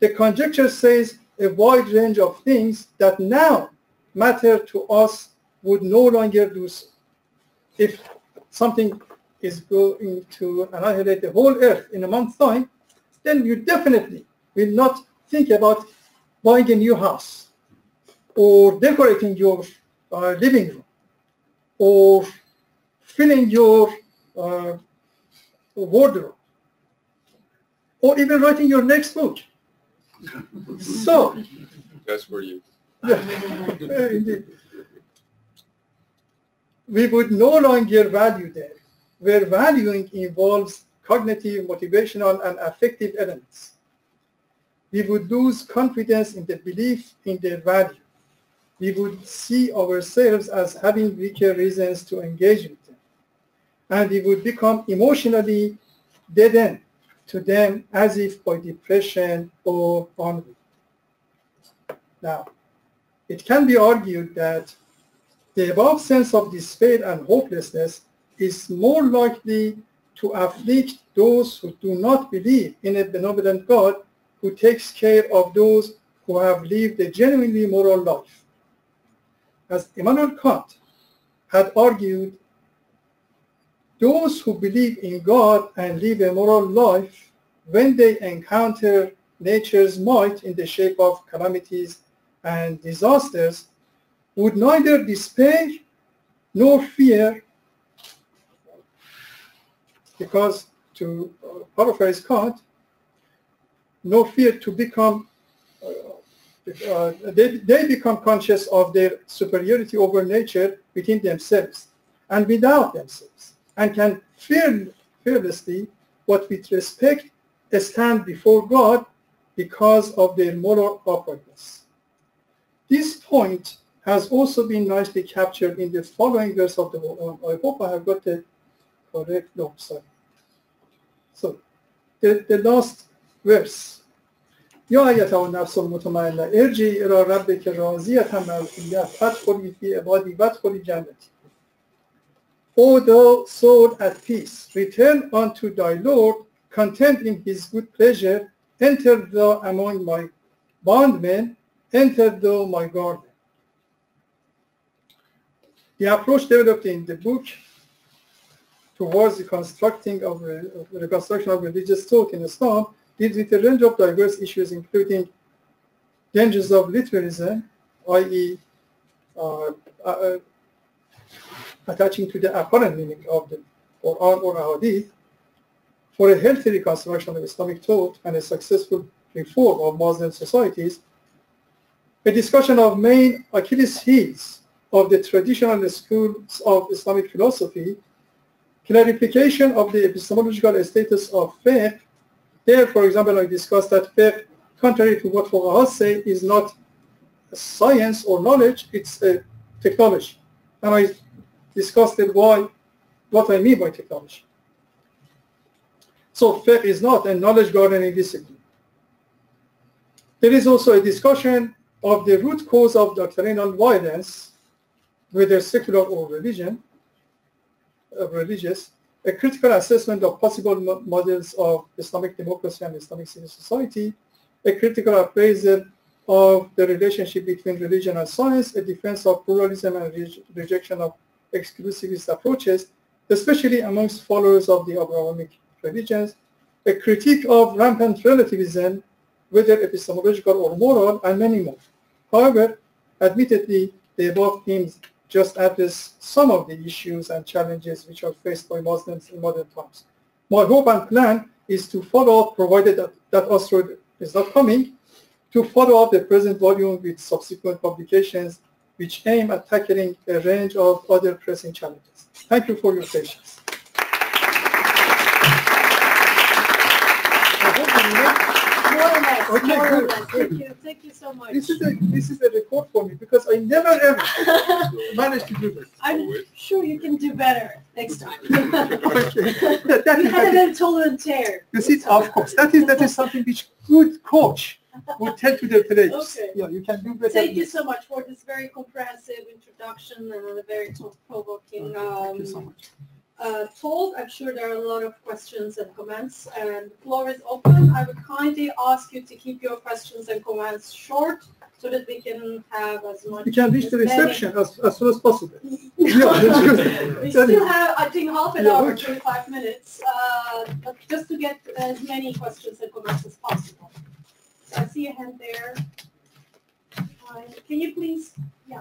the conjecture says a wide range of things that now matter to us would no longer do so. If something is going to annihilate the whole earth in a month's time, then you definitely will not think about buying a new house or decorating your uh, living room or filling your uh, wardrobe or even writing your next book. so that's for you. Yeah, indeed. We would no longer value them where valuing involves cognitive, motivational, and affective elements. We would lose confidence in the belief in their value. We would see ourselves as having weaker reasons to engage with them. And we would become emotionally deadened to them as if by depression or ennui. Now, it can be argued that the above sense of despair and hopelessness is more likely to afflict those who do not believe in a benevolent God who takes care of those who have lived a genuinely moral life. As Immanuel Kant had argued, those who believe in God and live a moral life, when they encounter nature's might in the shape of calamities and disasters, would neither despair nor fear because to uh, paraphrase Kant, no fear to become uh, uh, they, they become conscious of their superiority over nature within themselves and without themselves and can fear, fearlessly, but with respect, stand before God because of their moral uprightness. This point has also been nicely captured in the following verse of the Quran. I hope I have got the correct, no, sorry. So, the, the last verse یا ایتا النفس المطمئنه ارجی الى ربک راضیت مرضیه فادخلی فی عبادی وادخلی جنتی O thou soul at peace, return unto thy Lord, content in his good pleasure, enter thou among my bondmen, enter thou my garden. The approach developed in the book towards the constructing of, of reconstruction of religious thought in Islam deals with a range of diverse issues, including dangers of literalism, i.e., uh, uh, attaching to the apparent meaning of the Quran or Hadith, for a healthy reconstruction of Islamic thought and a successful reform of Muslim societies, a discussion of main Achilles heels of the traditional schools of Islamic philosophy, clarification of the epistemological status of faith there, for example, I discussed that fiqh, contrary to what fuqaha say, is not a science or knowledge, it's a technology. And I discussed why, what I mean by technology. So fiqh is not a knowledge gardening discipline. There is also a discussion of the root cause of doctrinal violence, whether secular or religion, religious, a critical assessment of possible models of Islamic democracy and Islamic civil society, a critical appraisal of the relationship between religion and science, a defense of pluralism and re rejection of exclusivist approaches, especially amongst followers of the Abrahamic religions, a critique of rampant relativism, whether epistemological or moral, and many more. However, admittedly, the above themes just address some of the issues and challenges which are faced by Muslims in modern times. My hope and plan is to follow up, provided that, that asteroid is not coming, to follow up the present volume with subsequent publications which aim at tackling a range of other pressing challenges. Thank you for your patience. Okay, good. Thank you. Thank you so much. This is a this is a record for me because I never ever managed to do this. I'm sure you can do better next time. okay. That, that you had an intolerant tear. you see, of course, that is that is something which good coach would tell to their players. Okay. Yeah, you can do better. Thank you so much for this very comprehensive introduction and a very thought-provoking Thank you so um, much. Uh, talk. I'm sure there are a lot of questions and comments, and the floor is open. I would kindly ask you to keep your questions and comments short so that we can have as much. You can reach the reception as, as soon as possible. Yeah, we still have, I think, half an Yeah, hour, okay. 25 minutes, uh, but just to get as many questions and comments as possible. So I see a hand there. Uh, Can you please, yeah,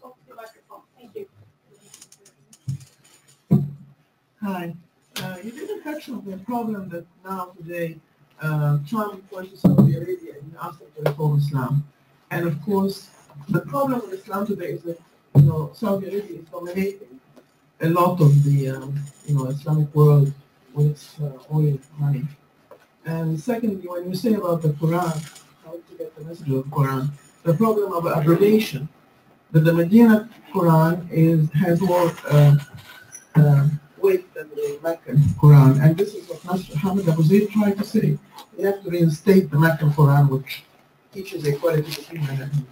talk to the microphone. Thank you. Hi. Uh, you didn't touch on the problem that now today uh, Trump to Saudi Arabia and asked them to reform Islam. And of course, the problem with Islam today is that you know Saudi Arabia is dominating a lot of the um, you know Islamic world with its uh, oil money. And secondly, when you say about the Quran, how to get the message of the Quran, the problem of abrogation, that the Medina Quran is has more uh, uh, weight than the Meccan Quran. And this is what Nasr Hamid Abu Zayd tried to say. We have to reinstate the Meccan Quran, which teaches equality between men and women.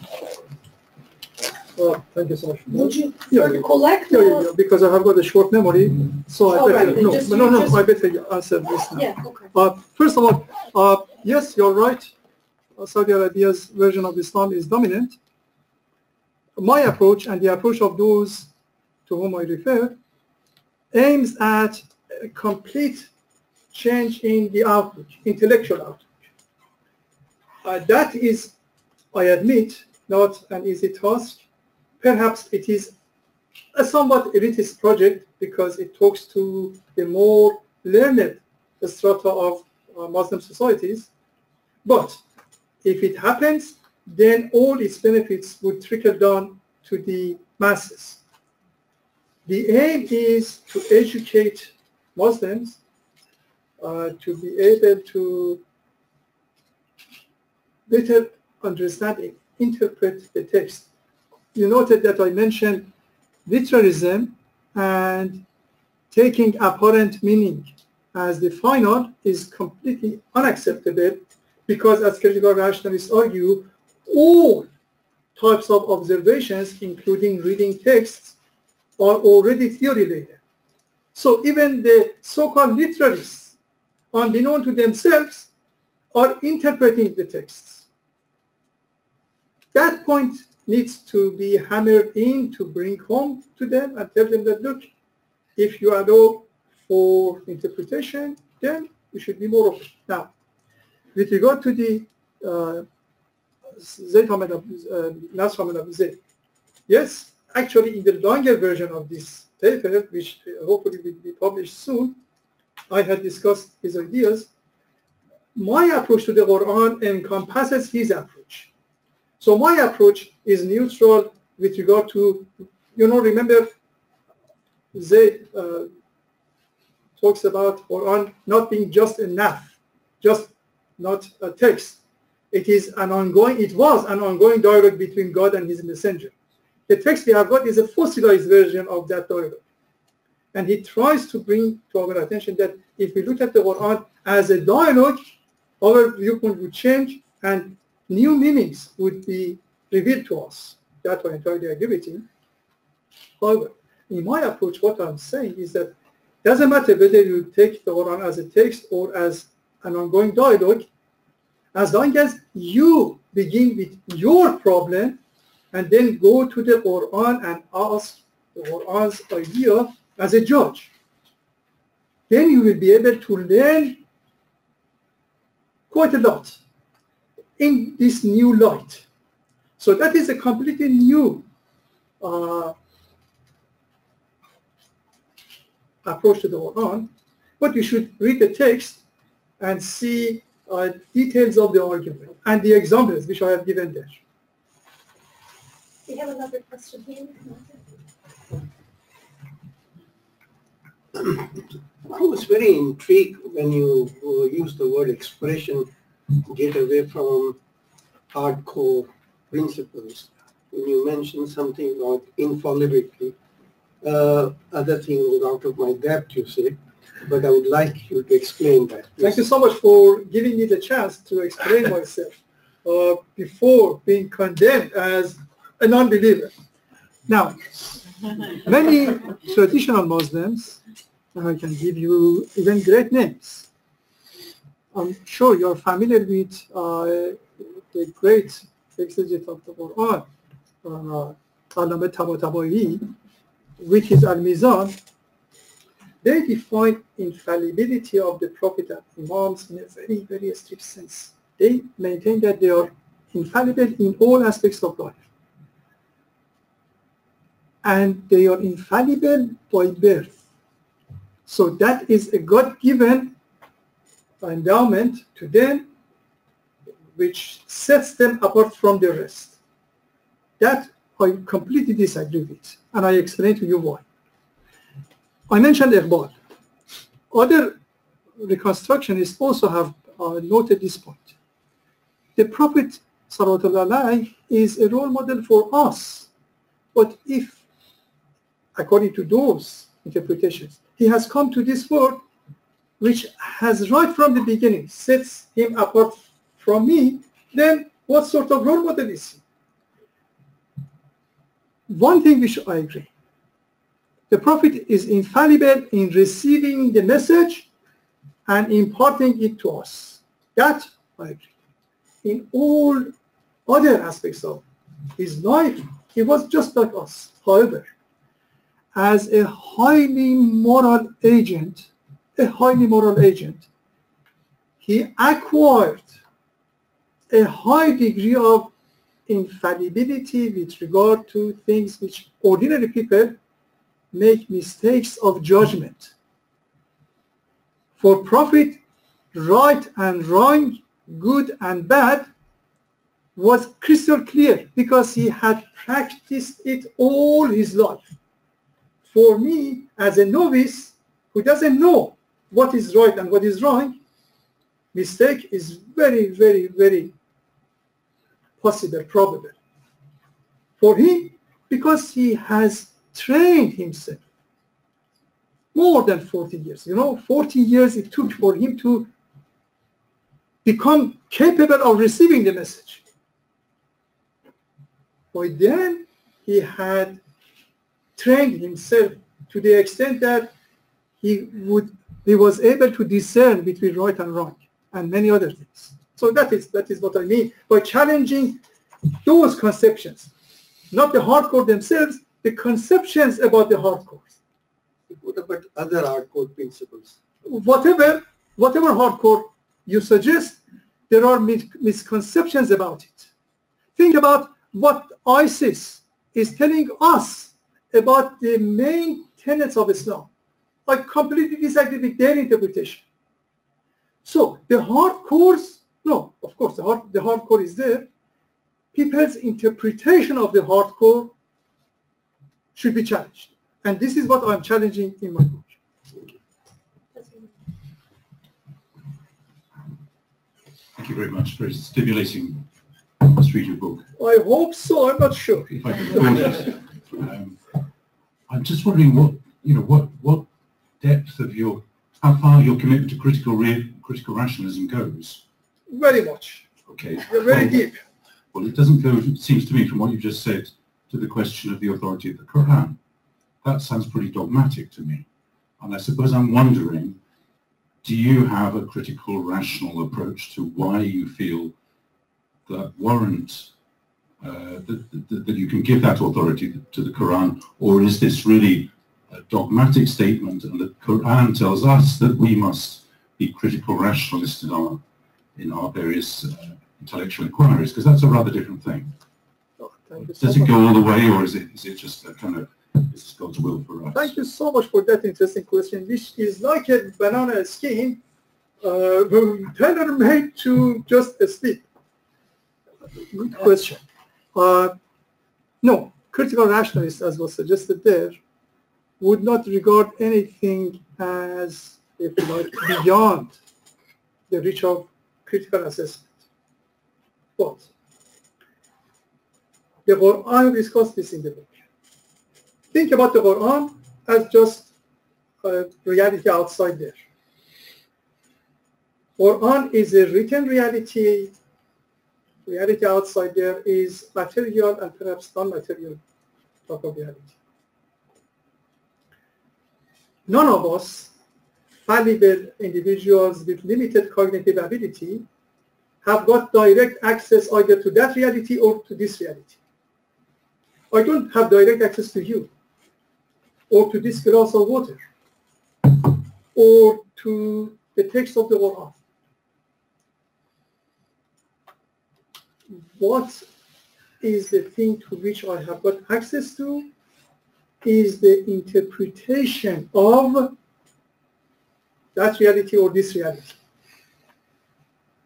Well, thank you so much. Would you Yeah, prefer yeah. collect Yeah, yeah, yeah, because I have got a short memory, so I Oh, better, right, no, just- no, no, just- I better answer this now. Yeah, okay. Uh, first of all, uh, yes, you're right. Uh, Saudi Arabia's version of Islam is dominant. My approach and the approach of those to whom I refer aims at a complete change in the outlook, intellectual outlook. Uh, that is, I admit, not an easy task. Perhaps it is a somewhat elitist project because it talks to the more learned strata of uh, Muslim societies. But if it happens, then all its benefits would trickle down to the masses. The aim is to educate Muslims uh, to be able to better understand and interpret the text. You noted that I mentioned literalism and taking apparent meaning as the final is completely unacceptable because as critical rationalists argue, all types of observations, including reading texts, are already theory laden. So even the so-called literalists, unbeknown to themselves, are interpreting the texts. That point needs to be hammered in to bring home to them and tell them that, look, if you allow for interpretation, then you should be more open. Now, with regard to the uh, Hamad uh, Nas Zayd, yes, actually in the longer version of this paper, which hopefully will be published soon, I had discussed his ideas. My approach to the Quran encompasses his approach. So my approach is neutral with regard to, you know, remember Zayd uh, talks about Quran not being just naf, just not a text. It is an ongoing, it was an ongoing dialogue between God and his messenger. The text we have got is a fossilized version of that dialogue. And he tries to bring to our attention that if we look at the Quran as a dialogue, our viewpoint would change and new meanings would be revealed to us. That I entirely agree with him. However, in my approach, what I'm saying is that it doesn't matter whether you take the Quran as a text or as an ongoing dialogue, as long as you begin with your problem and then go to the Quran and ask the Quran's idea as a judge, then you will be able to learn quite a lot in this new light. So that is a completely new uh, approach to the Quran, but you should read the text and see uh, details of the argument and the examples which I have given there. We have another question here. I was very intrigued when you uh, used the word expression, get away from hardcore principles. When you mentioned something about infallibility, uh, other thing was out of my depth, you see, but I would like you to explain that. Thank you so much for giving me the chance to explain myself uh, before being condemned as a non-believer. Now, many traditional Muslims, I can give you even great names. I'm sure you're familiar with uh, the great exegete of the Quran, uh, Allama Tabatabai, which is Al-Mizan, they define infallibility of the Prophet and Imams in a very, very strict sense. They maintain that they are infallible in all aspects of life. And they are infallible by birth. So that is a God-given endowment to them which sets them apart from the rest. That I completely disagree with, and I explain to you why. I mentioned Iqbal. Other reconstructionists also have uh, noted this point. The Prophet ﷺ is a role model for us. But if, according to those interpretations, he has come to this world which has right from the beginning sets him apart from me, then what sort of role model is he? one thing which I agree. The Prophet is infallible in receiving the message and imparting it to us. That I agree. In all other aspects of his life, he was just like us. However, as a highly moral agent, a highly moral agent, he acquired a high degree of infallibility with regard to things which ordinary people make mistakes of judgment. For Prophet, right and wrong, good and bad was crystal clear because he had practiced it all his life. For me, as a novice who doesn't know what is right and what is wrong, mistake is very, very, very possible, probable. For him, because he has trained himself more than 40 years. You know, 40 years it took for him to become capable of receiving the message. By then, he had trained himself to the extent that he would he was able to discern between right and wrong and many other things. So that is that is what I mean by challenging those conceptions, not the hardcore themselves, the conceptions about the hardcore. What about other hardcore principles? Whatever whatever hardcore you suggest, there are misconceptions about it. Think about what ISIS is telling us about the main tenets of Islam. I completely disagree with their interpretation. So the hardcores, no, of course the hard the hardcore is there. People's interpretation of the hardcore should be challenged. And this is what I'm challenging in my book. Thank you very much. Very stimulating. Let's read your book. I hope so. I'm not sure. If I can quote it. Um, I'm just wondering what you know what what depth of your how far your commitment to critical re- critical rationalism goes. Very much. Okay. You're very well, deep. Well, it doesn't go. It seems to me from what you just said to the question of the authority of the Quran. That sounds pretty dogmatic to me. And I suppose I'm wondering, do you have a critical, rational approach to why you feel that warrant uh, that, that, that, you can give that authority to the Quran, or is this really a dogmatic statement and the Quran tells us that we must be critical rationalists in our, in our various uh, intellectual inquiries, because that's a rather different thing. Oh, Does it go all the way, or is it, is it just a kind of is God's will for us. Thank you so much for that interesting question, which is like a banana skin uh, tailor-made to just a sleep. Good question. Uh, no, critical rationalists, as was suggested there, would not regard anything as, if you like, beyond the reach of critical assessment. But the Quran discussed this in the book think about the Quran as just a reality outside there. Quran is a written reality. Reality outside there is material and perhaps non-material type of reality. None of us, fallible individuals with limited cognitive ability, have got direct access either to that reality or to this reality. I don't have direct access to you or to this glass of water or to the text of the Quran. What is the thing to which I have got access to is the interpretation of that reality or this reality.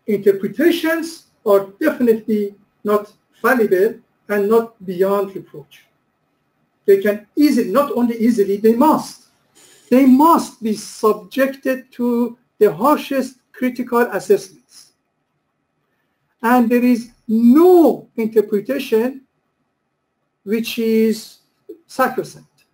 Interpretations are definitely not fallible and not beyond reproach they can easily, not only easily, they must. They must be subjected to the harshest critical assessments. And there is no interpretation which is sacrosanct.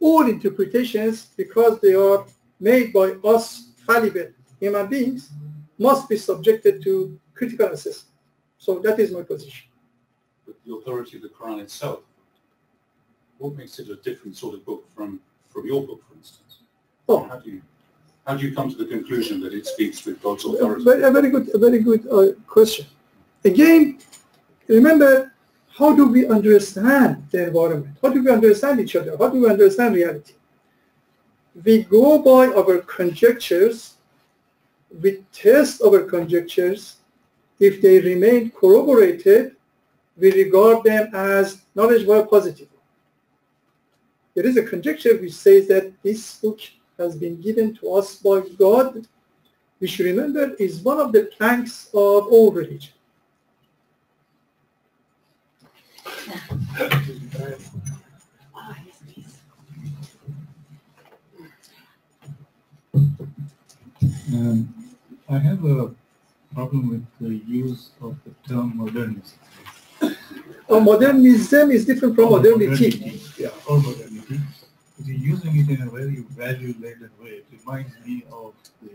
All interpretations, because they are made by us fallible human beings, must be subjected to critical assessment. So that is my position. But the authority of the Quran itself what makes it a different sort of book from, from your book, for instance? Oh. How do you how do you come to the conclusion that it speaks with God's A authority? very, a very good, a very good uh, question. Again, remember, how do we understand the environment? How do we understand each other? How do we understand reality? We go by our conjectures, we test our conjectures. If they remain corroborated, we regard them as knowledge by positive there is a conjecture which says that this book has been given to us by God, which remember is one of the planks of all religion. Ah, yes, please. Um, I have a problem with the use of the term modernism. Uh, modernism is different from Or modernity. Yeah, or modernity. You're using it in a very value-laden way, it reminds me of the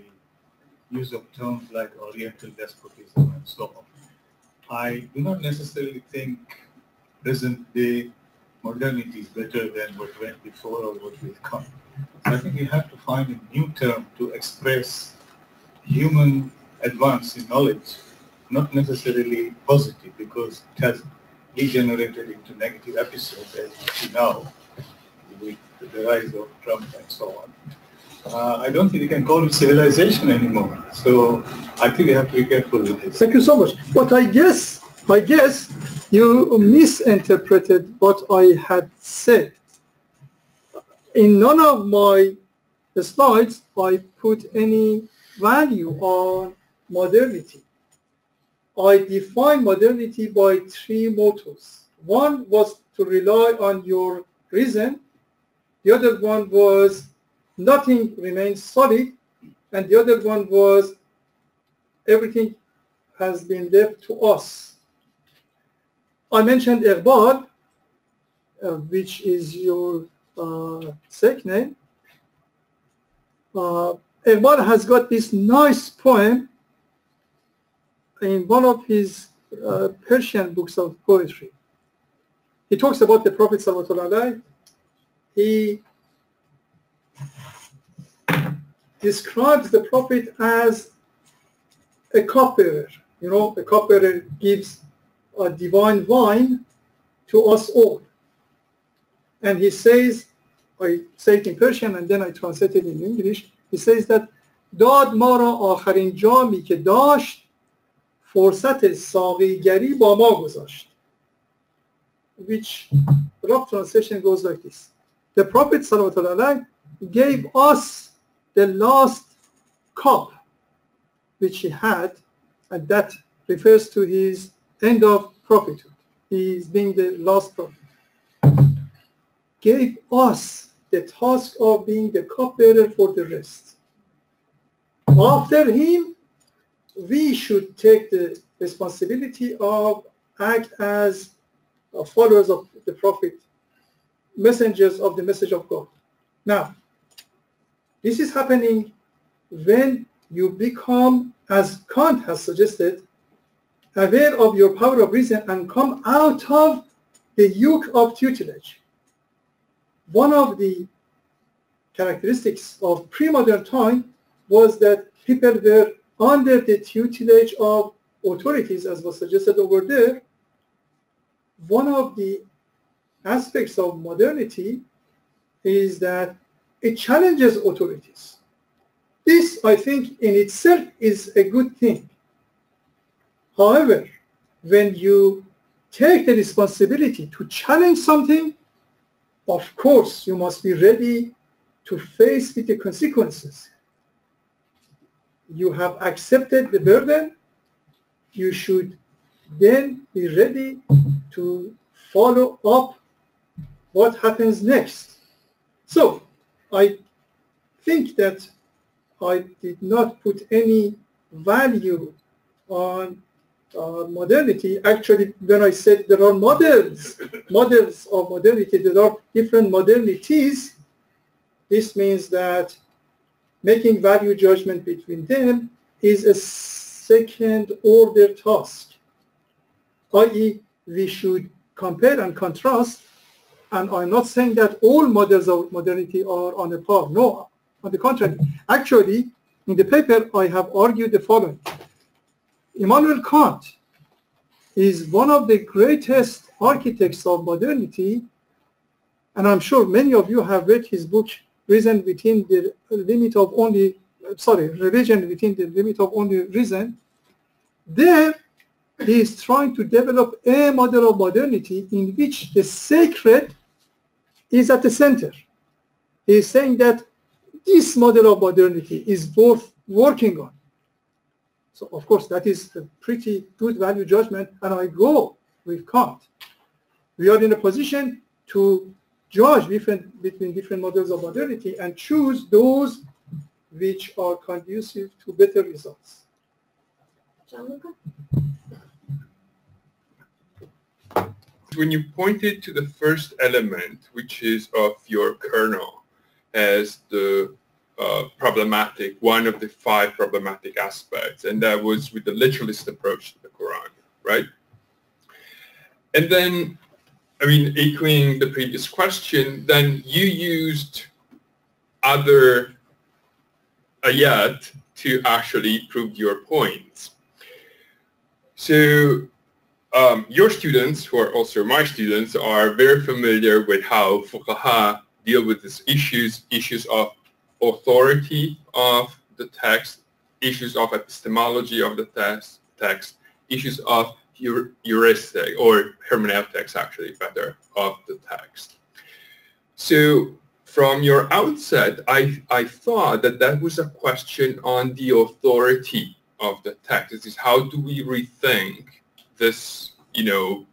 use of terms like Oriental despotism and so on. I do not necessarily think present-day modernity is better than what went before or what will come. So I think we have to find a new term to express human advance in knowledge, not necessarily positive because it has degenerated into negative episodes as we see now with the rise of Trump and so on. Uh, I don't think we can call it civilization anymore. So I think we have to be careful with this. Thank you so much. But I guess, I guess you misinterpreted what I had said. In none of my slides, I put any value on modernity. I define modernity by three mottos. One was to rely on your reason. The other one was nothing remains solid. And the other one was everything has been left to us. I mentioned Iqbal, uh, which is your uh, sake name. Uh, has got this nice poem in one of his uh, Persian books of poetry. He talks about the Prophet Sallallahu He describes the Prophet as a cupbearer. You know, a cupbearer gives a divine wine to us all. And he says, I say it in Persian and then I translate it in English. He says that داد ما را آخرین جامی که داشت فرصت ساقیگری با ما گذاشت which rough translation goes like this the prophet sallallahu gave us the last cup which he had and that refers to his end of prophethood. He is being the last prophet. Gave us the task of being the cupbearer for the rest. After him we should take the responsibility of act as uh, followers of the prophet, messengers of the message of God. Now, this is happening when you become, as Kant has suggested, aware of your power of reason and come out of the yoke of tutelage. One of the characteristics of pre-modern time was that people were under the tutelage of authorities, as was suggested over there, one of the aspects of modernity is that it challenges authorities. This, I think, in itself is a good thing. However, when you take the responsibility to challenge something, of course, you must be ready to face with the consequences. You have accepted the burden, you should then be ready to follow up what happens next. So I think that I did not put any value on uh, modernity. Actually, when I said there are models, models of modernity, there are different modernities, this means that making value judgment between them is a second order task, i.e. we should compare and contrast, and I'm not saying that all models of modernity are on a par. No, on the contrary. Actually, in the paper, I have argued the following. Immanuel Kant is one of the greatest architects of modernity, and I'm sure many of you have read his book, Reason Within the Limit of Only, sorry, Religion Within the Limit of Only Reason. There, he is trying to develop a model of modernity in which the sacred is at the center. He is saying that this model of modernity is worth working on. So of course that is a pretty good value judgment and I go with Kant. we are in a position to judge different, between different models of modernity and choose those which are conducive to better results. Gianluca? When you pointed to the first element, which is of your kernel, as the uh, problematic, one of the five problematic aspects, and that was with the literalist approach to the Quran, right? And then, I mean, echoing the previous question, then you used other ayat to actually prove your points. So um, your students, who are also my students, are very familiar with how fuqaha deal with these issues, issues of authority of the text, issues of epistemology of the text, text issues of heuristic or hermeneutics actually better of the text. So from your outset, I, I thought that that was a question on the authority of the text. This is how do we rethink this, you know,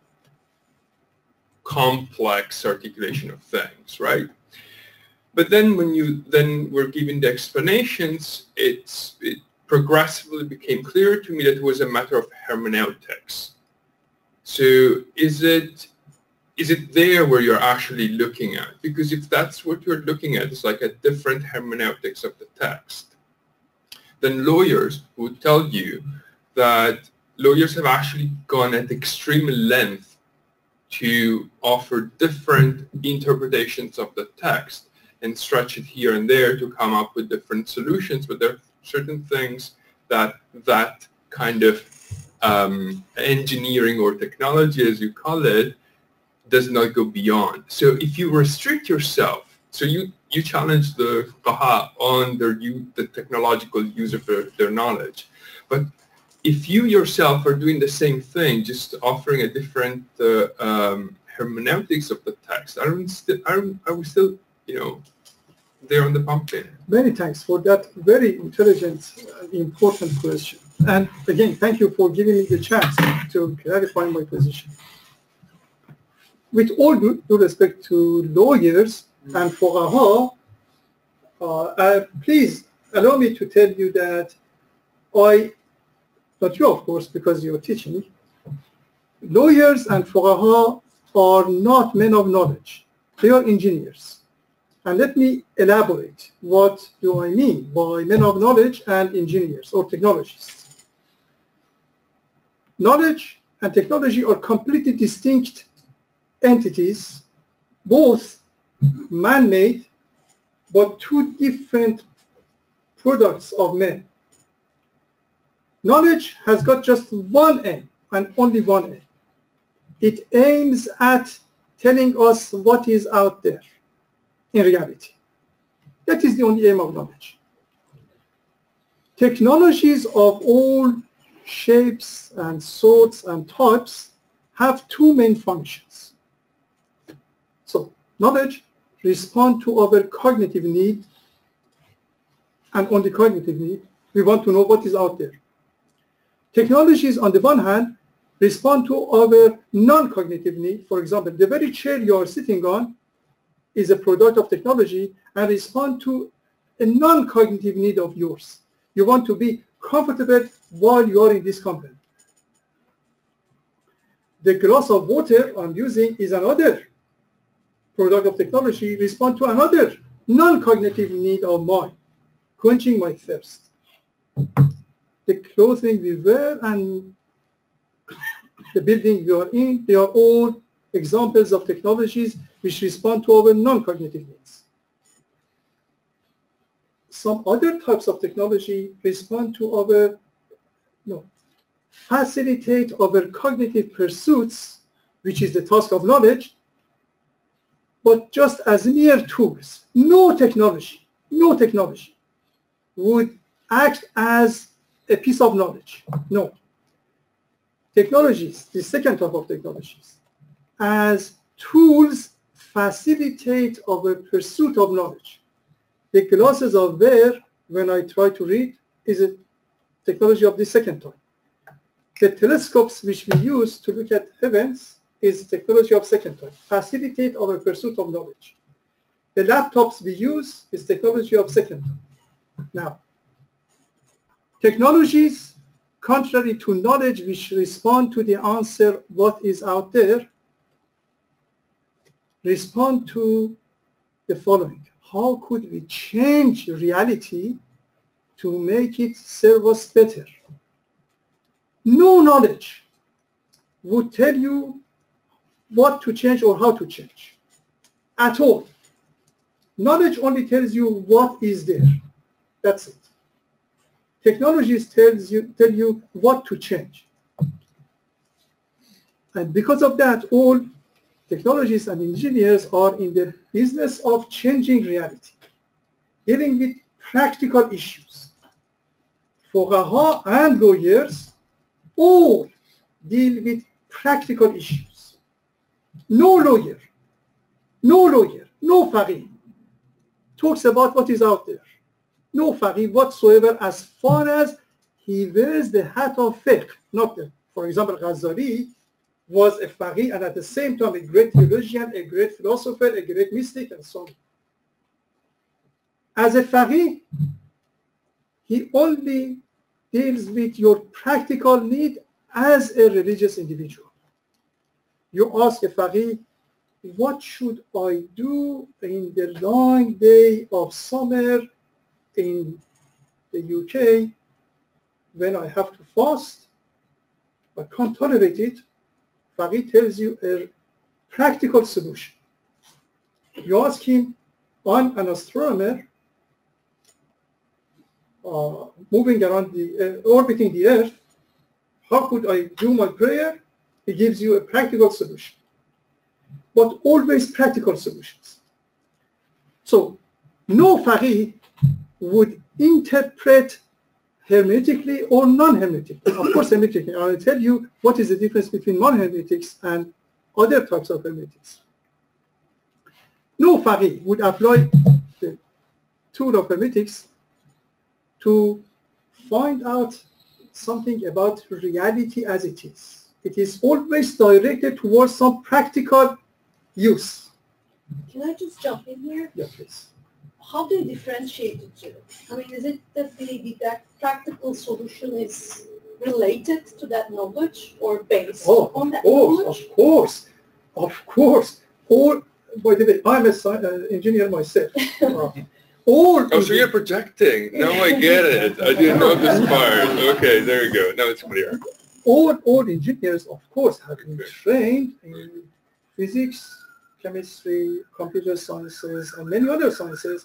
complex articulation of things, right? But then when you then were given the explanations, it's, it progressively became clear to me that it was a matter of hermeneutics. So is it is it there where you're actually looking at? Because if that's what you're looking at, it's like a different hermeneutics of the text. Then lawyers would tell you that lawyers have actually gone at extreme length to offer different interpretations of the text and stretch it here and there to come up with different solutions. But there are certain things that that kind of um, engineering or technology, as you call it, does not go beyond. So if you restrict yourself, so you, you challenge the Qaha on their the technological use of their, their knowledge. But if you yourself are doing the same thing, just offering a different uh, um, hermeneutics of the text, I don't, st- I, don't, I would still, you know, there on the pumpkin. Many thanks for that very intelligent, important question. And again, thank you for giving me the chance to clarify my position. With all due, respect to lawyers and for uh, uh, please allow me to tell you that I, not you of course, because you're teaching, lawyers and fuqaha are not men of knowledge. They are engineers. And let me elaborate. What do I mean by men of knowledge and engineers or technologists? Knowledge and technology are completely distinct entities, both man-made, but two different products of men. Knowledge has got just one aim and only one aim. It aims at telling us what is out there in reality. That is the only aim of knowledge. Technologies of all shapes and sorts and types have two main functions. So knowledge respond to our cognitive need and on the cognitive need. We want to know what is out there. Technologies on the one hand respond to our non-cognitive need. For example, the very chair you are sitting on is a product of technology and respond to a non-cognitive need of yours. You want to be comfortable while you are in this company. The glass of water I'm using is another product of technology, respond to another non-cognitive need of mine, quenching my thirst. The clothing we wear and the building we are in, they are all examples of technologies which respond to our non-cognitive needs. Some other types of technology respond to our, no, facilitate our cognitive pursuits, which is the task of knowledge, but just as mere tools. No technology, no technology would act as a piece of knowledge. No. Technologies, the second type of technologies, as tools facilitate our pursuit of knowledge. The glasses I wear when I try to read is a technology of the second type. The telescopes which we use to look at heavens is technology of second type, facilitate our pursuit of knowledge. The laptops we use is technology of second type. Now, technologies contrary to knowledge which respond to the answer what is out there respond to the following. How could we change reality to make it serve us better? No knowledge would tell you what to change or how to change at all. Knowledge only tells you what is there. That's it. Technologies tells you tell you what to change. And because of that, all technologists and engineers are in the business of changing reality, dealing with practical issues. Fuqaha and lawyers all deal with practical issues. No lawyer, no lawyer, no faqih talks about what is out there. No faqih whatsoever as far as he wears the hat of fiqh. Not, the, for example, Ghazali was a faqih and at the same time a great theologian, a great philosopher, a great mystic, and so on. As a faqih, he only deals with your practical need as a religious individual. You ask a faqih, what should I do in the long day of summer in the UK when I have to fast? I can't tolerate it. Faqih tells you a practical solution. You ask him, I'm an astronomer uh, moving around the, uh, orbiting the Earth, how could I do my prayer? He gives you a practical solution, but always practical solutions. So no faqih would interpret hermetically or non-hermetically. Of course, hermetically. I will tell you what is the difference between non-hermetics and other types of hermetics. No faqih would apply the tool of hermetics to find out something about reality as it is. It is always directed towards some practical use. Can I just jump in here? Yeah, please. How do you differentiate the two? I mean, is it that the, the that practical solution is related to that knowledge or based Oh, on of that course, knowledge? of course, of course. All, by the way, I'm an uh, engineer myself. Uh, all Oh, so you're projecting. Now I get it. I didn't know this part. Okay, there you go. Now it's clear. all, all engineers, of course, have been Okay. trained in physics, chemistry, computer sciences, and many other sciences.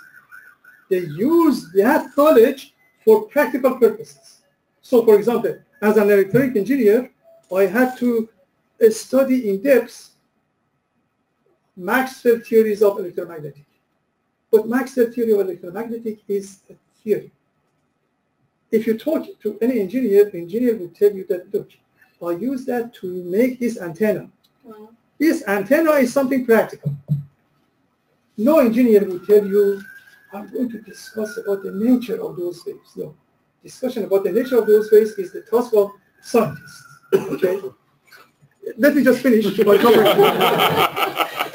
They use that knowledge for practical purposes. So, for example, as an electronic engineer, I had to uh, study in depth Maxwell theories of electromagnetic. But Maxwell theory of electromagnetic is a theory. If you talk to any engineer, the engineer will tell you that, look, I use that to make this antenna. Well, This antenna is something practical. No engineer will tell you, I'm going to discuss about the nature of those waves. No. Discussion about the nature of those waves is the task of scientists. Okay? Let me just finish my comment.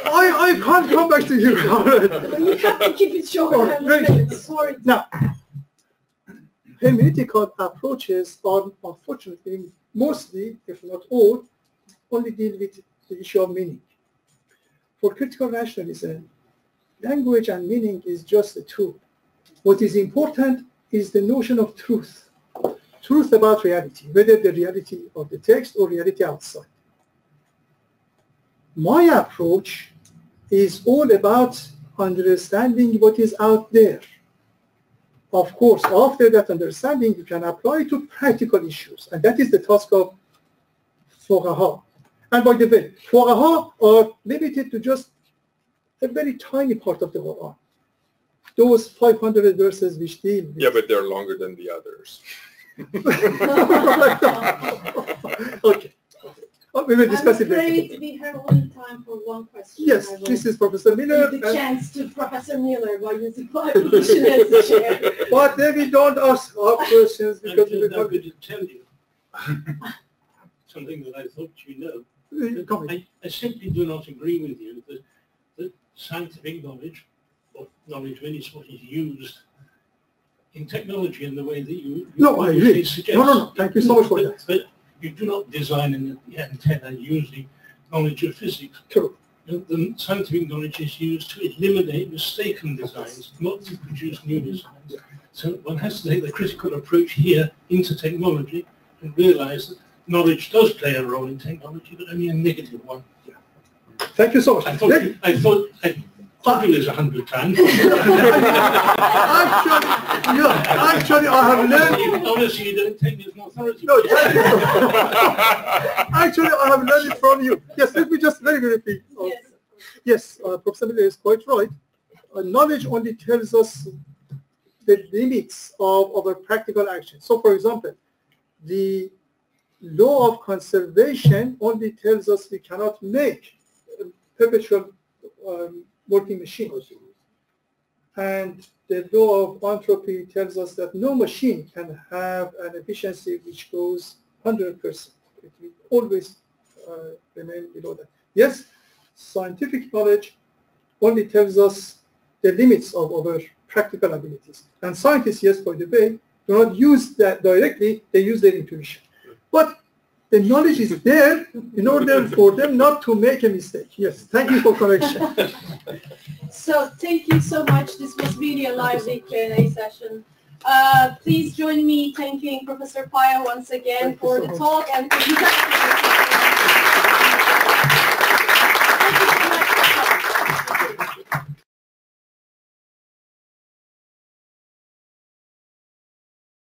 I, I can't come back to you. All right. But you have to keep it short. Sorry. Now, hermeneutical approaches are unfortunately mostly, if not all, only deal with the issue of meaning. For critical rationalism, language and meaning is just a tool. What is important is the notion of truth. Truth about reality, whether the reality of the text or reality outside. My approach is all about understanding what is out there. Of course, after that understanding, you can apply it to practical issues, and that is the task of fuqaha. And by the way, fuqaha are uh, limited to just a very tiny part of the Quran. Those 500 verses which deal with Yeah, but they're longer than the others. okay. Oh, we will I'm discuss it later. we have only time for one question. Yes, this is Professor Miller. give the and- chance to Professor Miller while using my position as the chair. But then we don't ask our questions I'm because we just will not going to tell you something that I thought you know. I, I simply do not agree with you that, that scientific knowledge, or knowledge really is what is used in technology in the way that you. you No, I agree. suggest. No, no, no. Thank you so much for But- that. But you do not design an antenna using knowledge of physics. True. The, the scientific knowledge is used to eliminate mistaken designs, not to produce new designs. So one has to take the critical approach here into technology and realize that knowledge does play a role in technology, but only a negative one. Thank you so much. I thought, Let- I thought, I told you this a hundred times. Actually, yeah, actually, I have learned, Obviously, you don't take me as an authority. no, thank you. Actually, I have learned it from you. Yes, let me just very briefly. uh, Yes. Yes, uh, Professor Miller is quite right. Uh, knowledge only tells us the limits of our practical action. So, for example, the law of conservation only tells us we cannot make a perpetual um, working machine. And the law of entropy tells us that no machine can have an efficiency which goes 100%. It will always uh, remain below that. Yes, scientific knowledge only tells us the limits of our practical abilities. And scientists, yes, by the way, do not use that directly, they use their intuition. The knowledge is there in order for them not to make a mistake. Yes, thank you for correction. So thank you so much. This was really a lively Q&A session. Uh, please join me thanking Professor Paya once again Thank for so the much. talk and